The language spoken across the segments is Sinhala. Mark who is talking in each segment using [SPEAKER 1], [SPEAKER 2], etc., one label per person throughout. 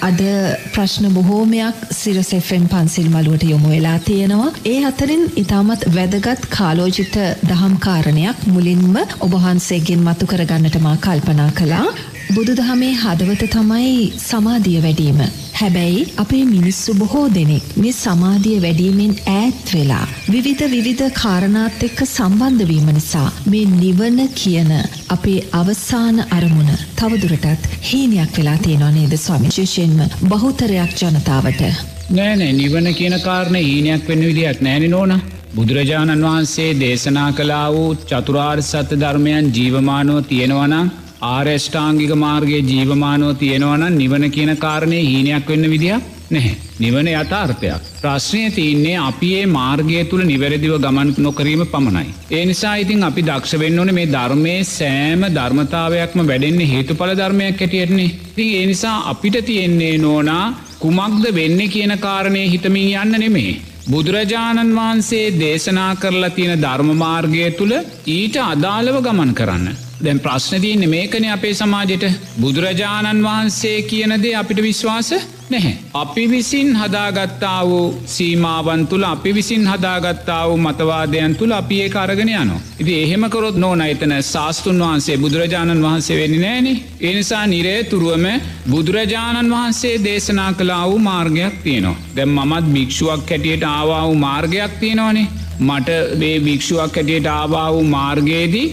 [SPEAKER 1] අද ප්‍රශ්න බොහෝමයක් සිරසෙෆෙන් පන්සිල් මළුවට යොමු වෙලා තියෙනවා. ඒ අතරින් ඉතාමත් වැදගත් කාලෝජිත දහම් කාරණයක් මුලින්ම ඔබහන්සේගෙන් මතු කරගන්නට මා කල්පනා කළා. බුදු දහමේ හදවත තමයි සමාධිය වැඩීම. හැබැයි අපේ මිනිස්සු බොහෝ දෙනෙක් මේ සමාධිය වැඩීමෙන් ඈත් වෙලා විවිධ විවිධ කාරණාත් එක්ක සම්බන්ධවීම නිසා මේ නිවන කියන අපේ අවසාන අරමුණ තවදුරටත් හීනයක් වෙලා තියෙනවා නේද ස්වාමි ශේෂයෙන්ම බහුතරයක් ජනතාවට.
[SPEAKER 2] නෑනෑ නිවන කියන කාරණ හීනයක් වෙන්න විදිහක් නෑන නෝන. බුදුරජාණන් වහන්සේ දේශනා කලා වූ චතුරාර් සත්‍ය ධර්මයන් ජීවමානුව තියෙනවනම් ආර්යෂ්ඨාංගික මාර්ගයේ ජීවමානෝ තියෙනවන නිවන කියන කාරණය හීනයක් වෙන්න විදිහ නැහැ. නිවන යථාර්ථයක්. ප්‍රශ්නය තියන්නේ අපි ඒ මාර්ගය තුළ නිවැරදිව ගමන් නොකරීම පමණයි. ඒ නිසා ඉතින් අපි දක්ෂ වෙන්න ඕන මේ ධර්මය සෑම ධර්මතාවයක්ම වැඩෙන්නේ හේතු පල ධර්මයක් ඇටියටන්නේ. ති ඒ නිසා අපිට තියෙන්නේ නෝනා කුමක්ද වෙන්න කියන කාරණය හිතමින් යන්න නෙමේ. බුදුරජාණන් වහන්සේ දේශනා කරලා තියෙන ධර්මමාර්ගය තුළ ඊට අදාළව ගමන් කරන්න. දැන් ප්‍රශ්නතියන්න මේකන අපේ සමාජයට බුදුරජාණන් වහන්සේ කියනදේ අපිට විශ්වාස නැහැ. අපි විසින් හදාගත්තා වූ සීමාවන් තුළ අපි විසින් හදාගත්තා වූ මතවාදයන් තුළ අපි ඒ අරගෙන යනවා. ඉති එහෙමකරොත් නෝන එතන ශාස්තුන් වහන්සේ බුදුරජාණන් වහන්සේ වෙනි නෑනේ. එනිසා නිරේ තුරුවම බුදුරජාණන් වහන්සේ දේශනා කලා වූ මාර්ගයක් තියනවා. දැම් මමත් භික්ෂුවක් හැටියට ආවා වූ මාර්ගයක් තියෙනවානේ. මට වේ භික්ෂුවක් හැටියට ආවා වූ මාර්ගයේදී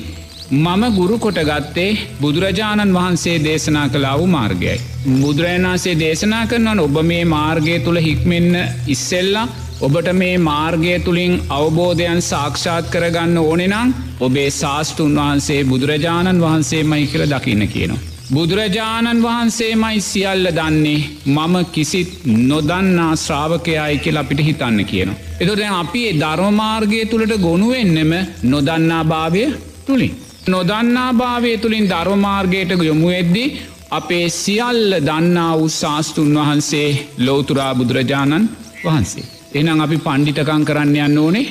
[SPEAKER 2] මම ගුරු කොට ගත්තේ බුදුරජාණන් වහන්සේ දේශනා කලා වූ මාර්ගයයි. බුදුරජාණන්සේ දේශනා කරනවන ඔබ මේ මාර්ගය තුළ හික්මෙන්න ඉස්සෙල්ලා ඔබට මේ මාර්ගය තුළින් අවබෝධයන් සාක්ෂාත් කරගන්න ඕනෙනම් ඔබේ ශාස්තුන් වහන්සේ බුදුරජාණන් වහන්සේ මයි කර දකින්න කියනවා. බුදුරජාණන් වහන්සේමයි සියල්ල දන්නේ මම කිසිත් නොදන්නා ශ්‍රාවකයයි කියල අපිට හිතන්න කියනවා. එතොද අපි ධර්මමාර්ගය තුළට ගොුණුවෙන්නෙම නොදන්නා භාවය තුළින්. නොදන්නා භාවය තුළින් ධර්මමාර්ගයට යොමු එද්දී අපේ සියල්ල දන්නා වූ ශාස්තුන් වහන්සේ ලෝතුරා බුදුරජාණන් වහන්සේ. එනම් අපි පණ්ඩිටකං කරන්න යන්න ඕනේ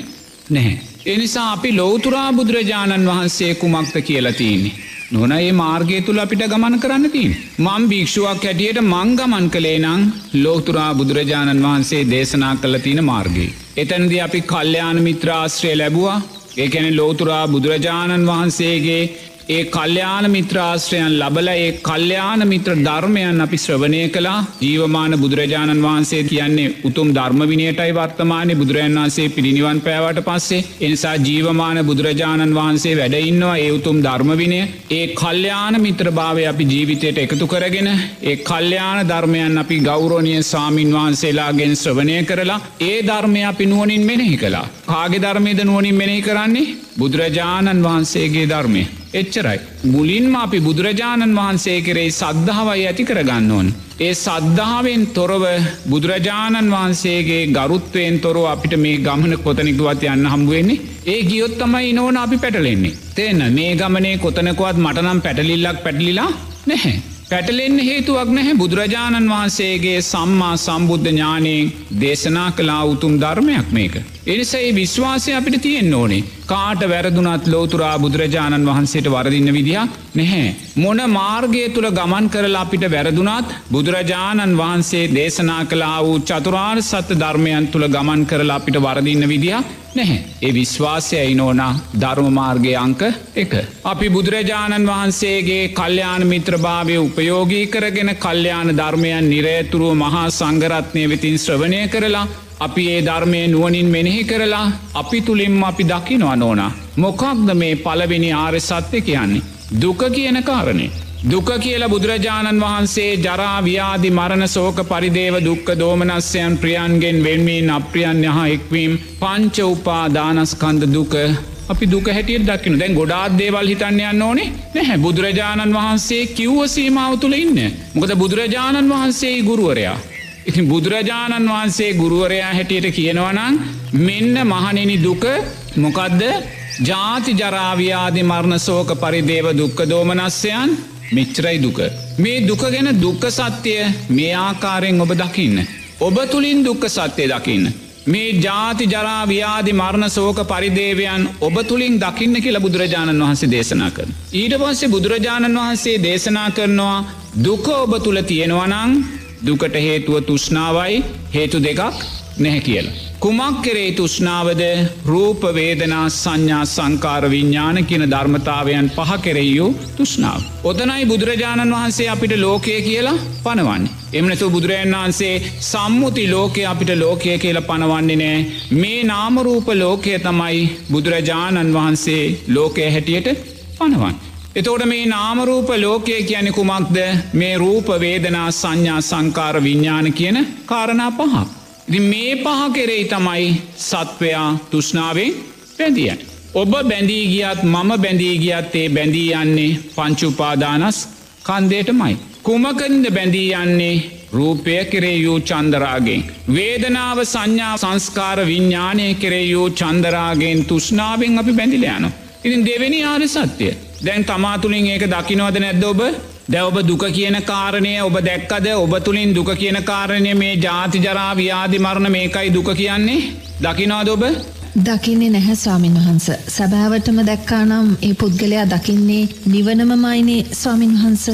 [SPEAKER 2] නැහැ. එනිසා අපි ලෝතුරා බුදුරජාණන් වහන්සේ කුමක්ත කියලතින්නේ. නොන ඒ මාර්ගය තුළ අපිට ගමන කරන්න තින්. මං භික්ෂුවක් හැටියට මංගමන් කළේ නං ලෝතුරා බුදුරජාණන් වහන්සේ දේශනා කළ තින මාර්ගයේ. එතැන්ද අපි කල්්‍යයාන මිත්‍රාශ්‍රය ලැබවා ඒකැන ලෝතුරා බුදුරජාණන් වහන්සේගේ ඒ කල්්‍යයාන මිත්‍රාශ්‍රයන් ලබල ඒ කල්්‍යයාන මිත්‍ර ධර්මයන් අපි ශ්‍රවණය කලා ජීවමාන බුදුරජාණන් වහන්සේ කියන්නේ උතුම් ධර්මවිනයටයි වර්තමානය බුදුරජන් වහන්සේ පිරිනිවන් පෑවට පස්සේ. එනිසා ජීවමාන බුදුරජාණන් වහන්සේ වැඩඉන්නවා ඒ උතුම් ධර්මවිනය ඒ කල්්‍යයාන මිත්‍රභාවය අපි ජීවිතයට එකතු කරගෙන ඒ කල්්‍යයාන ධර්මයන් අපි ගෞරෝණය සාමීන් වහන්සේලාගෙන් ශ්‍රවණය කරලා ඒ ධර්මය අපි නුවනින් මෙනෙහි කලා කාගෙ ධර්මයද නුවනින් මෙනෙහි කරන්නේ? බුදුරජාණන් වහන්සේගේ ධර්මය. එච්චරයි. මුලින්ම අපි බුදුරජාණන් වහන්සේ කරේ සද්ධාවයි ඇති කරගන්න ඕන්. ඒ සද්ධාවෙන් තොරව බුදුරජාණන් වහන්සේගේ ගරුත්වයෙන් තොරව අපිට මේ ගමන කොතනිකුවත් යන්න හම්බුවෙන්නේ ඒ ගියොත්තමයි නෝන අපි පැටලෙන්නේ. තේන මේ ගමනේ කොතනකුවත් මටනම් පැටලිල්ලක් පැටලිලා නැහැ. පැටලෙන්න හේතුවක් නැහැ බුදුරජාණන් වහන්සේගේ සම්මා සම්බුද්ධ ඥානයෙන් දේශනා කලා උතුම් ධර්මයක් මේක. එනිසයි විශ්වාසය අපිට තියෙන් ඕනේ. කාට වැරදුනත් ලෝතුරා බුදුරජාණන් වහන්සේට වරදින්න විදිහක් නැහැ. මොන මාර්ගය තුළ ගමන් කරලා අපිට වැරදුනත් බුදුරජාණන් වහන්සේ දේශනා කලා වූ චතුරාර් සත්‍ය ධර්මයන් තුළ ගමන් කරලා අපිට වරදින්න විදිහක් නැහැ. ඒ විශ්වාසයයි නෝනා ධර්මමාර්ගය අංක එක. අපි බුදුරජාණන් වහන්සේගේ කල්්‍යයාන මිත්‍රභාවය උපයෝගී කරගෙන කල්්‍යයාන ධර්මයන් නිරේතුරුව මහා සංගරත්නය වෙතින් ශ්‍රවණය කරලා අපි ඒ ධර්මය නුවනින් මෙනෙහි කරලා අපි තුළින්ම අපි දකිනවා නෝනා. මොකක්ද මේ පලවෙනි ආර්ය සත්‍ය කියන්නේ. දුක කියන කාරණේ. දුක කියල බුදුරජාණන් වහන්සේ ජරාව්‍යාදි මරණ සෝක පරිදේව දුක්ක දෝමනස්යන් ප්‍රියන්ගෙන් වෙන්වීන් අප්‍රියන් යහ එක්වීම් පංච උපා දානස්කන්ද දුක අපි දුක හැටියට දකින දැන් ගොඩාත් දේවල් හිතන්න යන්න ඕනේ නැහැ බුදුරජාණන් වහන්සේ කිව්ව සීමාව තුළ ඉන්න. මොකද බුදුරජාණන් වහන්සේ ගුරුවරයා. ඉතින් බුදුරජාණන් වහන්සේ ගුරුවරයා හැටියට කියනවනං මෙන්න මහනෙනි දුක මොකදද ජාති ජරාව්‍යාදි මරණ සෝක පරිදේව දුක්ක දෝමනස්යන් මෙච්චරයි දුක. මේ දුක ගැන දුක්ක සත්‍යය මේ ආකාරයෙන් ඔබ දකින්න. ඔබ තුළින් දුක්ක සත්‍යය දකින්න. මේ ජාති ජරාව්‍යාදි මරණ සෝක පරිදේවයන් ඔබ තුළින් දකින්න කියලා බුදුරජාණන් වහන්සේ දේශනා කරන. ඊට පස්සේ බුදුරජාණන් වහන්සේ දේශනා කරනවා දුක ඔබ තුළ තියෙනවනං දුකට හේතුව තුෂ්නාවයි හේතු දෙකක් නැහැ කියලා. කුමක් කෙරේ තුෂ්නාවද රූපවේදනා සංඥා සංකාර විඤ්ඥාන කියන ධර්මතාවයන් පහ කෙරෙයූ තුෂ්නාව. ඔතනයි බුදුරජාණන් වහන්සේ අපිට ලෝකය කියලා පනවන්න. එමනතු බුදුරජන් වහන්සේ සම්මුති ලෝකය අපිට ලෝකය කියල පනවන්නේ නෑ මේ නාමරූප ලෝකය තමයි බුදුරජාණන් වහන්සේ ලෝකය හැටියට පනවන්. එතෝට මේ නාමරූප ලෝකය කියන කුමක්ද මේ රූප වේදනා සංඥා සංකාර විඤ්ඥාන කියන කාරණා පහක්. ඉති මේ පහ කෙරෙයි තමයි සත්වයා තුෂ්නාවෙන් පැදිය. ඔබ බැඳී ගියත් මම බැඳී ගියත් ඒ බැඳී යන්නේ පංචුපාදානස් කන්දේටමයි. කුමකන්ද බැඳී යන්නේ රූපය කෙරේයූ චන්දරාගෙන්. වේදනාව සංඥා සංස්කාර විඤ්ඥානය කෙරේයූ චන්දරාගෙන් තුෂ්නාවෙන් අපි බැඳිලයනු. ඉතින් දෙවෙනි ආර සත්‍යය. දැන් තමාතුළින් ඒක දකිනවද නැද්ද ඔබ? දැ ඔබ දුක කියන කාරණය ඔබ දැක්කද? ඔබ තුළින් දුක කියන කාරණය මේ ජාති ජරා ව්‍යාධි මරණ මේකයි දුක කියන්නේ? දකිනවාද ඔබ?
[SPEAKER 1] දකින්නේ නැහැ ස්වාමින් වහන්ස. සැබෑවටම දැක්කානම් ඒ පුද්ගලයා දකින්නේ නිවනම මයිනේ ස්වාමින් වහන්ස.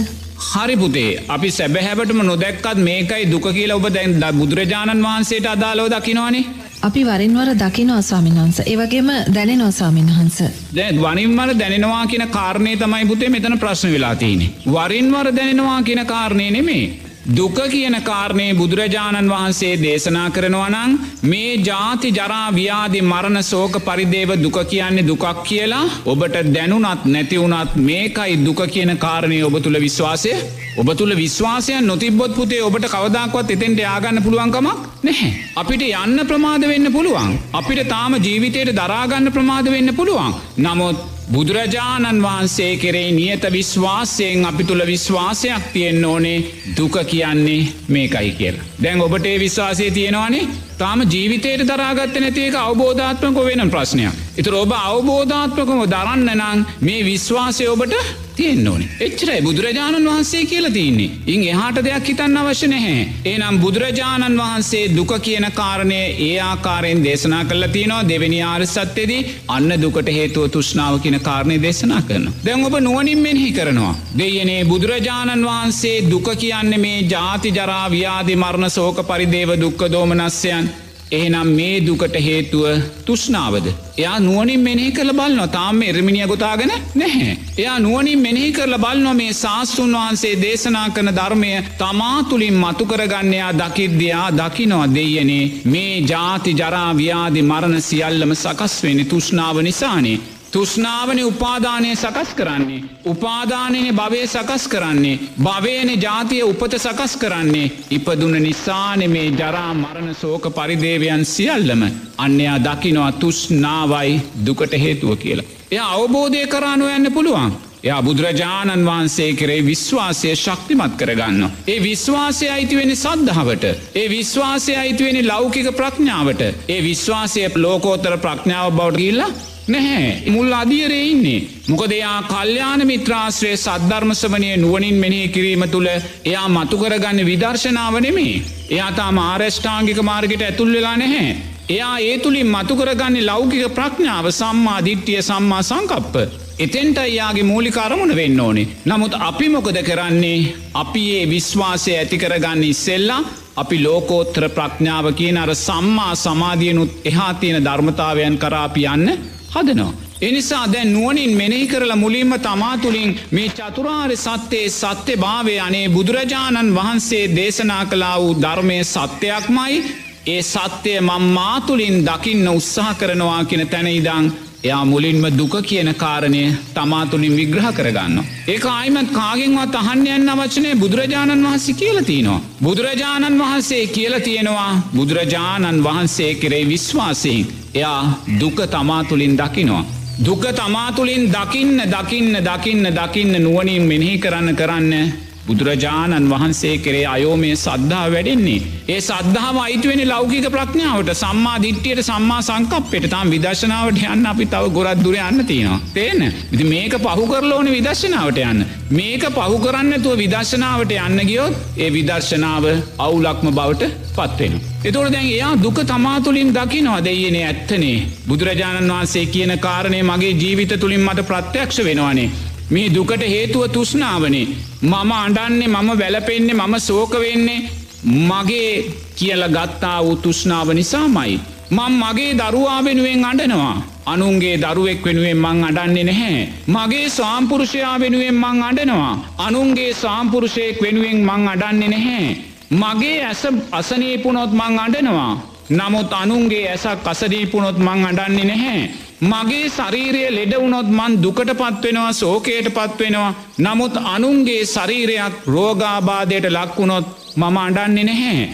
[SPEAKER 2] හරිපුතේ අපි සැබැහැබටම නොදැක්කත් මේකයි දුක කියලා ඔබ දැන් බුදුරජාණන් වහන්සේට අදාලෝ දකිනවානේ
[SPEAKER 1] අපි වරින්වර දකිනවා ස්වාමින් වහන්ස ඒවගේම දැනෙනවා ස්වාමින් වහන්ස.
[SPEAKER 2] දැ වනින්වර දැනෙනවා කියන කාරණය තමයි පුතේ මෙතන ප්‍රශ්න වෙලා තියනෙ. වරින්වර දැනෙනවා කියන කාරණය නෙමේ. දුක කියන කාරණය බුදුරජාණන් වහන්සේ දේශනා කරනවනං මේ ජාති ජරාව්‍යාදි මරණ සෝක පරිදේව දුක කියන්නේ දුකක් කියලා ඔබට දැනුනත් නැතිවුනත් මේකයි දුක කියන කාරණය ඔබ තුළ විශ්වාසය ඔබ තුළ විශ්වාසය නොතිබොත් පුතේ ඔබට කවදක්වත් එතෙන්ට යාගන්න පුළුවන්කමක් නැහැ. අපිට යන්න ප්‍රමාද වෙන්න පුළුවන්. අපිට තාම ජීවිතයට දරාගන්න ප්‍රමාද වෙන්න පුළුවන්. නමුත් බුදුරජාණන් වහන්සේ කෙරෙයි නියත විශ්වාසයෙන් අපි තුළ විශ්වාසයක් තියෙන්න්න ඕනේ දුක කියන්නේ මේකයි කියලා. දැන් ඔබට ඒ විශ්වාසය තියෙනවානේ තාම ජීවිතයට දරාගත්ත නැතික අවබෝධාත්මක වෙන ප්‍රශ්නයක්. එතුර ඔබ අවබෝධාත්මකම දරන්න නං මේ විශ්වාසය ඔබට තියෙන් ඕනි එච්චරයි බුදුරජාණන් වහන්සේ කියල තියන්නේ ඉන් එහාට දෙයක් හිතන්න අවශ්‍ය නැහැ. ඒනම් බුදුරජාණන් වහන්සේ දුක කියන කාරණය ඒ ආකාරයෙන් දේශනා කල තියනවා දෙවැනි ආර සත්‍යයේදී අන්න දුකට හේතුව තුෂ්නාව කියන කාරණය දේශනා කරන. දැන් ඔබ නුවනින් මෙහි කරනවා. දෙයනේ බුදුරජාණන් වහන්සේ දුක කියන්න මේ ජාති ජරා ව්‍යාධි මරණ සෝක පරිදේව දුක්ක දෝමනස්යන් එහෙනම් මේ දුකට හේතුව තුෂ්නාවද. එයා නුවනින් මෙනෙහි කළ බලන්න තාම එරමිනිිය ගොතාගෙන නැහැ. එයා නුවනින් මෙනෙහි කරල බලන්නො මේ ශාස්තෘන් වහන්සේ දේශනා කන ධර්මය තමා තුළින් මතු කරගන්නයා දකිද්‍යයා දකිනවා දෙයනේ මේ ජාති ජරාව්‍යාධි මරණ සියල්ලම සකස් වෙන තුෂ්නාව නිසානේ. තුෂ්නාවන උපාදානය සකස් කරන්නේ. උපාදානයන භවය සකස් කරන්නේ. භවයන ජාතිය උපත සකස් කරන්නේ. ඉපදුන නිසානෙ මේ ජරා මරණ සෝක පරිදේවයන් සියල්ලම අන්‍යයා දකිනවා තුෂ්නාවයි දුකට හේතුව කියලා. එය අවබෝධය කරානු යන්න පුළුවන්. එයා බුදුරජාණන් වහන්සේ කරේ විශ්වාසය ශක්තිමත් කරගන්න. ඒ විශ්වාසය අයිතිවෙන සද්ධාවට. ඒ විශ්වාසය අයිතිවෙන ලෞකික ප්‍රඥාවට. ඒ විශ්වාසය ලෝකෝත්තර ප්‍රඥාව බවට ගිල්ලා නැහැ මුල් අදියරේ ඉන්නේ. මොකදයා කල්්‍යාන මිත්‍රාශ්‍රය සද්ධර්මසවනය නුවනින් මෙනෙහි කිරීම තුළ එයා මතුකරගන්න විදර්ශනාව නෙමේ. එයාතා මාරෂ්ඨාංගික මාර්ගට ඇතුල් වෙලා නැහැ. එයා ඒ තුළින් මතුකරගන්න ලෞකික ප්‍රඥාව සම්මා දිට්ටිය සම්මා සංකප්ප. එතෙන්ට එයාගේ මූලික අරමුණ වෙන්න ඕනේ. නමුත් අපි මොකද කරන්නේ අපි ඒ විශ්වාසය ඇතිකරගන්න ඉස්සෙල්ලා අපි ලෝකෝත්‍ර ප්‍රඥාව කියන අර සම්මා සමාධියනුත් එහා තියෙන ධර්මතාවයන් කරාපි යන්න හදනවා. එනිසා දැන් නුවනින් මෙනෙහි කරලා මුලින්ම තමා තුළින් මේ චතුරාර් සත්‍යයේ සත්‍ය භාවය අනේ බුදුරජාණන් වහන්සේ දේශනා කලා වූ ධර්මය සත්‍යයක්මයි ඒ සත්‍යය මං මාතුළින් දකින්න උත්සාහ කරනවා කියෙන තැනයිදං එයා මුලින්ම දුක කියන කාරණය තමාතුළින් විග්‍රහ කරගන්න. ඒ අයිමත් කාගෙන්වත් අහන්න යන්න අවචනය බුදුරජාණන් වහන්සේ කියලතිනවා. බුදුරජාණන් වහන්සේ කියල තියෙනවා බුදුරජාණන් වහන්සේ කෙරේ විශ්වාසයෙන් එයා දුක තමාතුළින් දකිනවා. දුක තමාතුළින් දකින්න දකින්න දකින්න දකින්න නුවනින් මෙනෙහි කරන්න කරන්න බුදුරජාණන් වහන්සේ කරේ අයෝමය සද්ධා වැඩෙන්නේ. ඒ සද්ධාව අයිතුවෙන ලෞකික ප්‍රඥාවට සම්මා දිට්ටියට සම්මා සංකප්පෙට තම් විදශනාවට යන්න අපි තව ගොරත් දුර යන්න තියෙනවා. තේන ඉති මේක පහු කරලෝන විදශනාවට යන්න. මේක පහු කරන්නතුව විදර්ශනාවට යන්න ගියොත් ඒ විදර්ශනාව අවුලක්ම බවට පත්වෙන. එතොට දැන් එයා දුක තමාතුළින් දකිනවා දෙයනේ ඇත්තනේ බුදුරජාණන් වහන්සේ කියන කාරණය මගේ ජීවිත තුළින් මට ප්‍රත්‍යක්ෂ වෙනවානේ මේ දුකට හේතුව තුෂ්නාවනේ මම අඩන්නේ මම වැලපෙන්නේ මම සෝක වෙන්නේ මගේ කියල ගත්තා වූ තුෂ්නාව නිසාමයි. මං මගේ දරුවා වෙනුවෙන් අඩනවා. අනුන්ගේ දරුවෙක් වෙනුවෙන් මං අඩන්නේ නැහැ. මගේ සාම්පුරුෂයා වෙනුවෙන් මං අඩනවා. අනුන්ගේ සාම්පුරුෂයෙක් වෙනුවෙන් මං අඩන්නේ නැහැ. මගේ ඇස අසනීපුනොත් මං අඩනවා. නමුත් අනුන්ගේ ඇසක් අසදීපුනොත් මං අඩන්නේ නැහැ. මගේ ශරීරය ලෙඩවුනොත් මන් දුකට පත්වෙනවා සෝකයට පත්වෙනවා. නමුත් අනුන්ගේ ශරීරයක් රෝගාබාධයට ලක්වුණොත් මම අඩන්නේ නැහැ.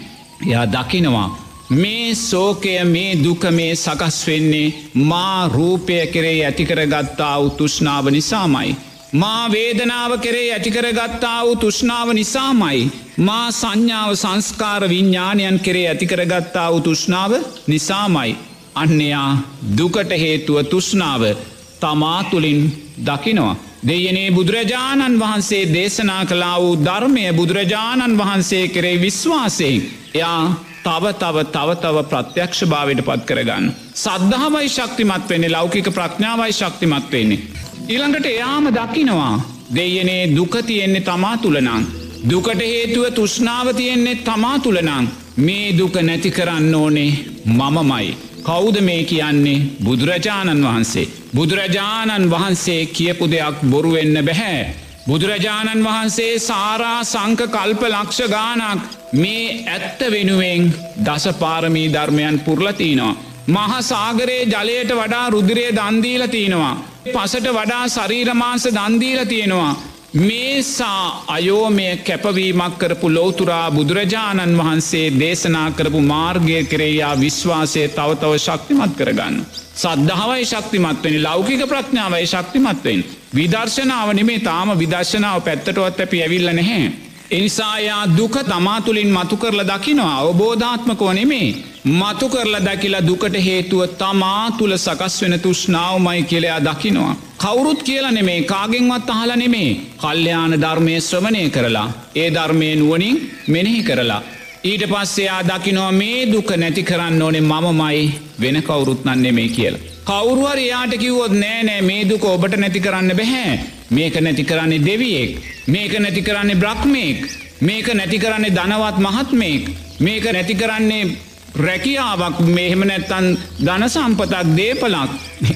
[SPEAKER 2] යා දකිනවා. මේ සෝකය මේ දුක මේ සකස් වෙන්නේ මා රූපය කෙරේ ඇතිකර ගත්තා උතුෂ්නාව නිසාමයි. මා වේදනාව කෙරේ ඇතිකරගත්තා වූ තුෂ්නාව නිසාමයි. මා සංඥාව සංස්කාර විඤ්ඥානයන් කෙරේ ඇතිකරගත්තා වූ තුෂ්නාව නිසාමයි. අන්නයා දුකට හේතුව තුෂ්නාව තමා තුළින් දකිනවා. දෙයනේ බුදුරජාණන් වහන්සේ දේශනා කලා වූ ධර්මය බුදුරජාණන් වහන්සේ කරේ විශ්වාසයෙන්. එයා තව තව තව තව ප්‍රත්‍යක්ෂ භාවයට පත් කරගන්න. සද්ධාවයි ශක්තිමත් වෙන්නේ ලෞකික ප්‍රඥාවයි ශක්තිමත් වෙන්නේ. ඉළඟට එයාම දකිනවා දෙයනේ දුක තියෙන්නේ තමා තුළනං. දුකට හේතුව තුෂ්නාව තියෙන්නේ තමා තුළනං. මේ දුක නැති කරන්න ඕනේ මමමයි. කෞුද මේ කියන්නේ බුදුරජාණන් වහන්සේ. බුදුරජාණන් වහන්සේ කියපු දෙයක් බොරුවෙන්න බැහැ. බුදුරජාණන් වහන්සේ සාරා සංක කල්ප ලක්ෂ ගානක් මේ ඇත්ත වෙනුවෙන් දසපාරමී ධර්මයන් පුරලතිනවා. මහසාගරයේ ජලයට වඩා රුදිරය දන්දීල තියෙනවා. පසට වඩා ශරීරමාස දන්දීල තියෙනවා. මේසා අයෝමය කැපවීමක් කරපු ලෝතුරා බුදුරජාණන් වහන්සේ දේශනා කරපු මාර්ගය කරේයා විශ්වාසය තවතව ශක්තිමත් කරගන්න. සද්ධාවයි ශක්තිමත්වෙන ලෞකික ප්‍රඥාවයි ශක්තිමත්වෙන්. විදර්ශනාව නෙමේ තාම විදර්ශනාව පැත්තටවත් ඇපි ඇවිල්ල නැහැ. එනිසායා දුක තමා තුළින් මතු කරල දකිනවා අවබෝධාත්මකෝ නෙමේ. මතු කරල දැකිලා දුකට හේතුව තමා තුළ සකස් වෙන තුෂ්නාවමයි කියලයා දකිනවා. කවුරුත් කියල නෙමේ කාගෙන්වත් අහල නෙමේ කල්්‍යයාන ධර්මය ශ්‍රවණය කරලා. ඒ ධර්මය නුවනින් මෙනෙහි කරලා. ඊට පස්සෙයා දකිනවා මේ දුක නැති කරන්න ඕනේ මමමයි වෙන කවුරුත් නන් නෙමේ කියලා. කවුරුවර එයාට කිව්වොත් නෑ නෑ මේ දුක ඔබට නැති කරන්න බැහැ. මේක නැති කරන්නේ දෙවියෙක්. මේක නැති කරන්නේ බ්‍රහ්මේක්. මේක නැති කරන්නේ ධනවත් මහත්මේක්. මේක නැති කරන්නේ රැකියාවක් මෙහෙම නැත්තන් ධන සම්පතක් දේපලක්.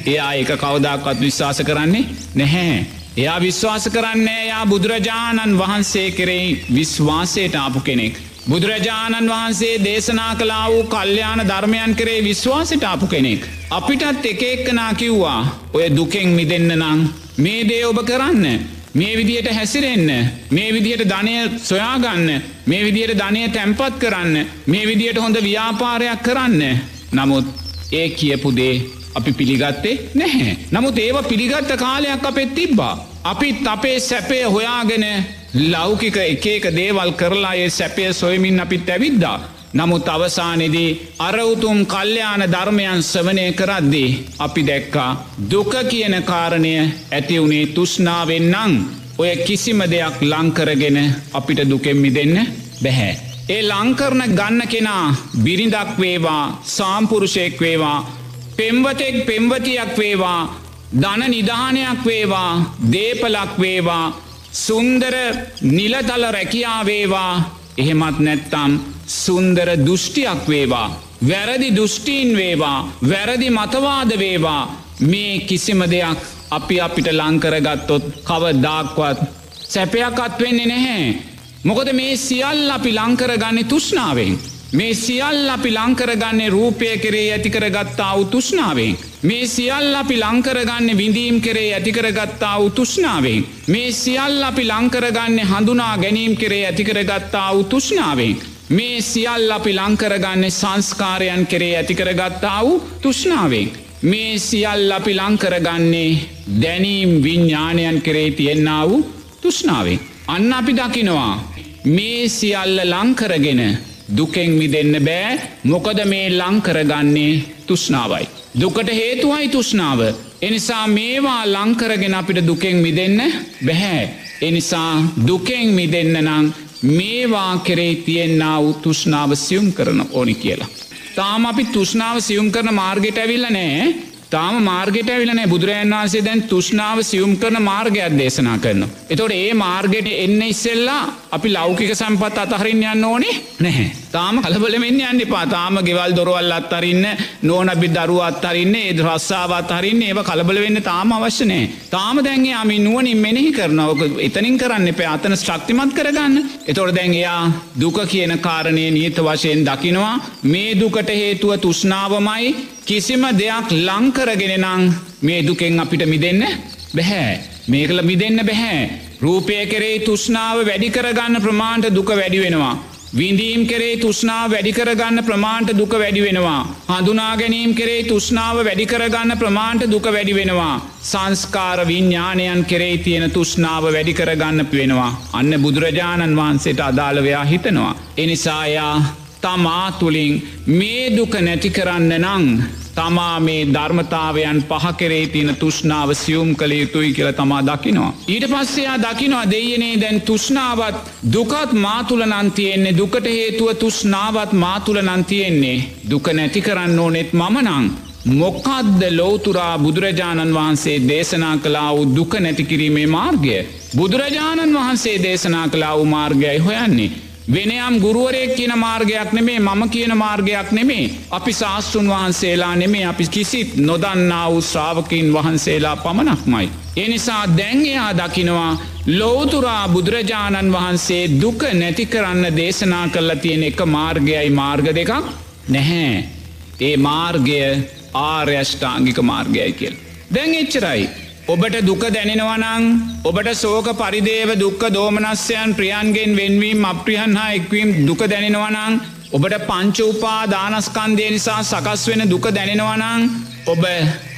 [SPEAKER 2] එයා එක කවදක්වත් විශ්වාස කරන්නේ නැහැ. එයා විශ්වාස කරන්නේ යා බුදුරජාණන් වහන්සේ කෙරෙහි විශ්වාසයට ආපු කෙනෙක්. බුදුරජාණන් වහන්සේ දේශනා කලා වූ කල්්‍යයාන ධර්මයන් කරේ විශ්වාසට ආපු කෙනෙක්. අපිටත් එක එක්කනා කිව්වා ඔය දුකෙන් මිදන්න නං මේ දේ ඔබ කරන්න. මේ විදියට හැසිරෙන්න මේ විදියට ධනය සොයාගන්න මේ විදියට ධනය තැම්පත් කරන්න මේ විදියට හොඳ ව්‍යාපාරයක් කරන්න. නමුත් ඒ කියපුදේ අපි පිළිගත්තේ නැහැ. නමුත් ඒව පිළිගත්ත කාලයක් අපෙත් තිබ්බා. අපිත් අපේ සැපය හොයාගෙන ලෞකික එක එක දේවල් කරලා ඒ සැපය සොයමින් අපිත් ඇවිද්දා. නමුත් අවසානෙදී අරවුතුම් කල්්‍යයාන ධර්මයන් සවනය කරද්දී. අපි දැක්කා දුක කියන කාරණය ඇතිවුණේ තුෂ්නාවෙන්නං ඔය කිසිම දෙයක් ලංකරගෙන අපිට දුකෙම්මි දෙන්න බැහැ. ඒ ලංකරන ගන්න කෙනා බිරිඳක් වේවා සාම්පුරුෂයෙක් වේවා පෙම්වතෙක් පෙම්වතියක් වේවා ධන නිධානයක් වේවා දේපලක් වේවා සුන්දර නිලතල රැකියාවේවා එහෙමත් නැත්තම් සුන්දර දෘෂ්ටියක් වේවා. වැරදි දෘෂ්ටීන් වේවා වැරදි මතවාද වේවා මේ කිසිම දෙයක් අපි අපිට ලංකරගත්තොත් කව දාක්වත් සැපයක් අත්වෙන්නේ නැහැ. මොකද මේ සියල් අපි ලංකරගන්නේ තුෂ්නාවෙන්. මේ සියල් අපි ලංකරගන්නේ රූපය කරේ ඇතිකර ගත්තා වූ තුෂ්නාවෙන්. මේ සියල් අපි ලංකරගන්න විඳීම් කරේ ඇතිකරගත්තා වූ තුෂ්නාවෙන්. මේ සියල් අපි ලංකරගන්න හඳුනා ගැනීම් කරේ ඇතිකරගත්තා වූ තුෂ්නාවෙන්. මේ සියල් අපි ලංකරගන්න සංස්කාරයන් කරේ ඇතිකරගත්තා වූ තුෂ්නාවෙන්. මේ සියල් අපි ලංකරගන්නේ දැනීම් විඤ්ඥානයන් කරේ තියෙන්න්නා වූ තුෂ්නාවෙන්. අන්න අපි දකිනවා. මේ සියල්ල ලංකරගෙන දුකෙන් මිදන්න බෑ මොකද මේ ලංකරගන්නේ තුෂ්නාවයි. දුකට හේතුවයි තුෂ්නාව. එනිසා මේවා ලංකරගෙන අපිට දුකෙන් මිදන්න බැහැ. එනිසා දුකෙන් මිදන්න නං මේවා කෙරේ තියෙන්න්න වූ තුෂ්නාව සියුම් කරන ඕනි කියලා. තාම අපි තුෂ්නාව සියුම් කරන මාර්ගයට ඇවිල්ල නෑ තාම මාර්ගයට ඇවිලනෑ බුදුරජන් වහන්සේ දැන් තුෂ්නාව සියුම් කරන මාර්ගයක් දේශනා කරන. එතොට ඒ මාර්ගයට එන්න ඉස්සෙල්ලා අපි ලෞකික සම්පත් අතහරින් යන්න ඕනේ නැහැ. තාම කලබලෙන්න යන්න පා තාම ගෙවල් දොරවල් අත්තරන්න නෝනබි දරුව අත්තරන්න ඒ රස්සාාවත් හරින්න ඒ කලබල වෙන්න තාම අවශ්‍යනෑ. තාම දැන්ගේ අමි නුවනින් මෙනෙහි කරනවක එතනින් කරන්න එපේ අතන ශක්තිමත් කරගන්න. එතොට දැන් එයා දුක කියන කාරණය නීත වශයෙන් දකිනවා මේ දුකට හේතුව තුෂ්නාවමයි කිසිම දෙයක් ලංකරගෙන නං මේ දුකෙන් අපිට මිදන්න බැහැ. මේකල මිදන්න බැහැ. රූපය කෙරේ තුෂ්නාව වැඩි කරගන්න ප්‍රමාණ්ට දුක වැඩි වෙනවා. විඳීම් කෙරේ තුෂ්නාව වැඩිකරගන්න ප්‍රමාණ්ට දුක වැඩි වෙනවා. හඳුනා ගැනීම් කෙරේ තුෂ්නාව වැඩිකරගන්න ප්‍රමාණ්ට දුක වැඩි වෙනවා. සංස්කාර විඤ්ඥානයන් කෙරේ තියෙන තුෂ්නාව වැඩිකරගන්න වෙනවා. අන්න බුදුරජාණන් වහන්සේට අදාළවයා හිතනවා. එනිසායා තමා තුළින් මේ දුක නැති කරන්න නං තමා මේ ධර්මතාවයන් පහකරේ තියන තුෂ්නාව සියුම් කළ යුතුයි කියල තමා දකිනවා. ඊට පස්සයා දකිනවා දෙයනේ දැන් තුෂ්නාවත් දුකත් මාතුල නන්තියෙන්නේ දුකට හේතුව තුෂ්නාවත් මාතුල නන්තියෙන්නේ දුක නැති කරන්න ඕනෙත් මමනං. මොක්කද්ද ලෝතුරා බුදුරජාණන් වහන්සේ දේශනා කලා වූ දුක නැතිකිරීමේ මාර්ගය. බුදුරජාණන් වහන්සේ දේශනා කලා වූ මාර්ගයයි හොයන්නේ. වෙනයම් ගුරුවරයෙක් කියන මාර්ගයක් නෙමේ මම කියන මාර්ගයක් නෙමේ අපි ශාස්තෘන් වහන්සේලා නෙමේ අපි කිසිත් නොදන්නා වූ ශ්‍රාවකින් වහන්සේලා පමණක්මයි. එනිසා දැන්ගයා දකිනවා ලෝතුරා බුදුරජාණන් වහන්සේ දුක නැති කරන්න දේශනා කරලා තියෙන එක මාර්ගයයි මාර්ග දෙකක් නැහැ. ඒ මාර්ගය ආර්යෂ්ඨාංගික මාර්ගයයි කියල්. දැන් එච්චරයි. ඔබට දුක දැනෙනවනං ඔබට සෝක පරිදේව දුක්ක දෝමනස්යන් ප්‍රියන්ගෙන් වෙන්වීම් අප්‍රියන් හා එක්වීම් දුක දැනෙනවනං ඔබට පංචූපා දානස්කන්දය නිසා සකස් වෙන දුක දැනෙනවනං ඔබ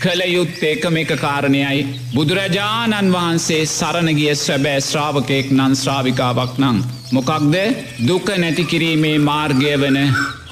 [SPEAKER 2] කළ යුත් ඒකම එක කාරණයයි බුදුරජාණන් වහන්සේ සරණගිය ස්වැබෑ ශ්‍රාවකයෙක් නන් ශ්‍රාවිකාවක් නං. මොකක්ද දුක නැති කිරීමේ මාර්ගය වන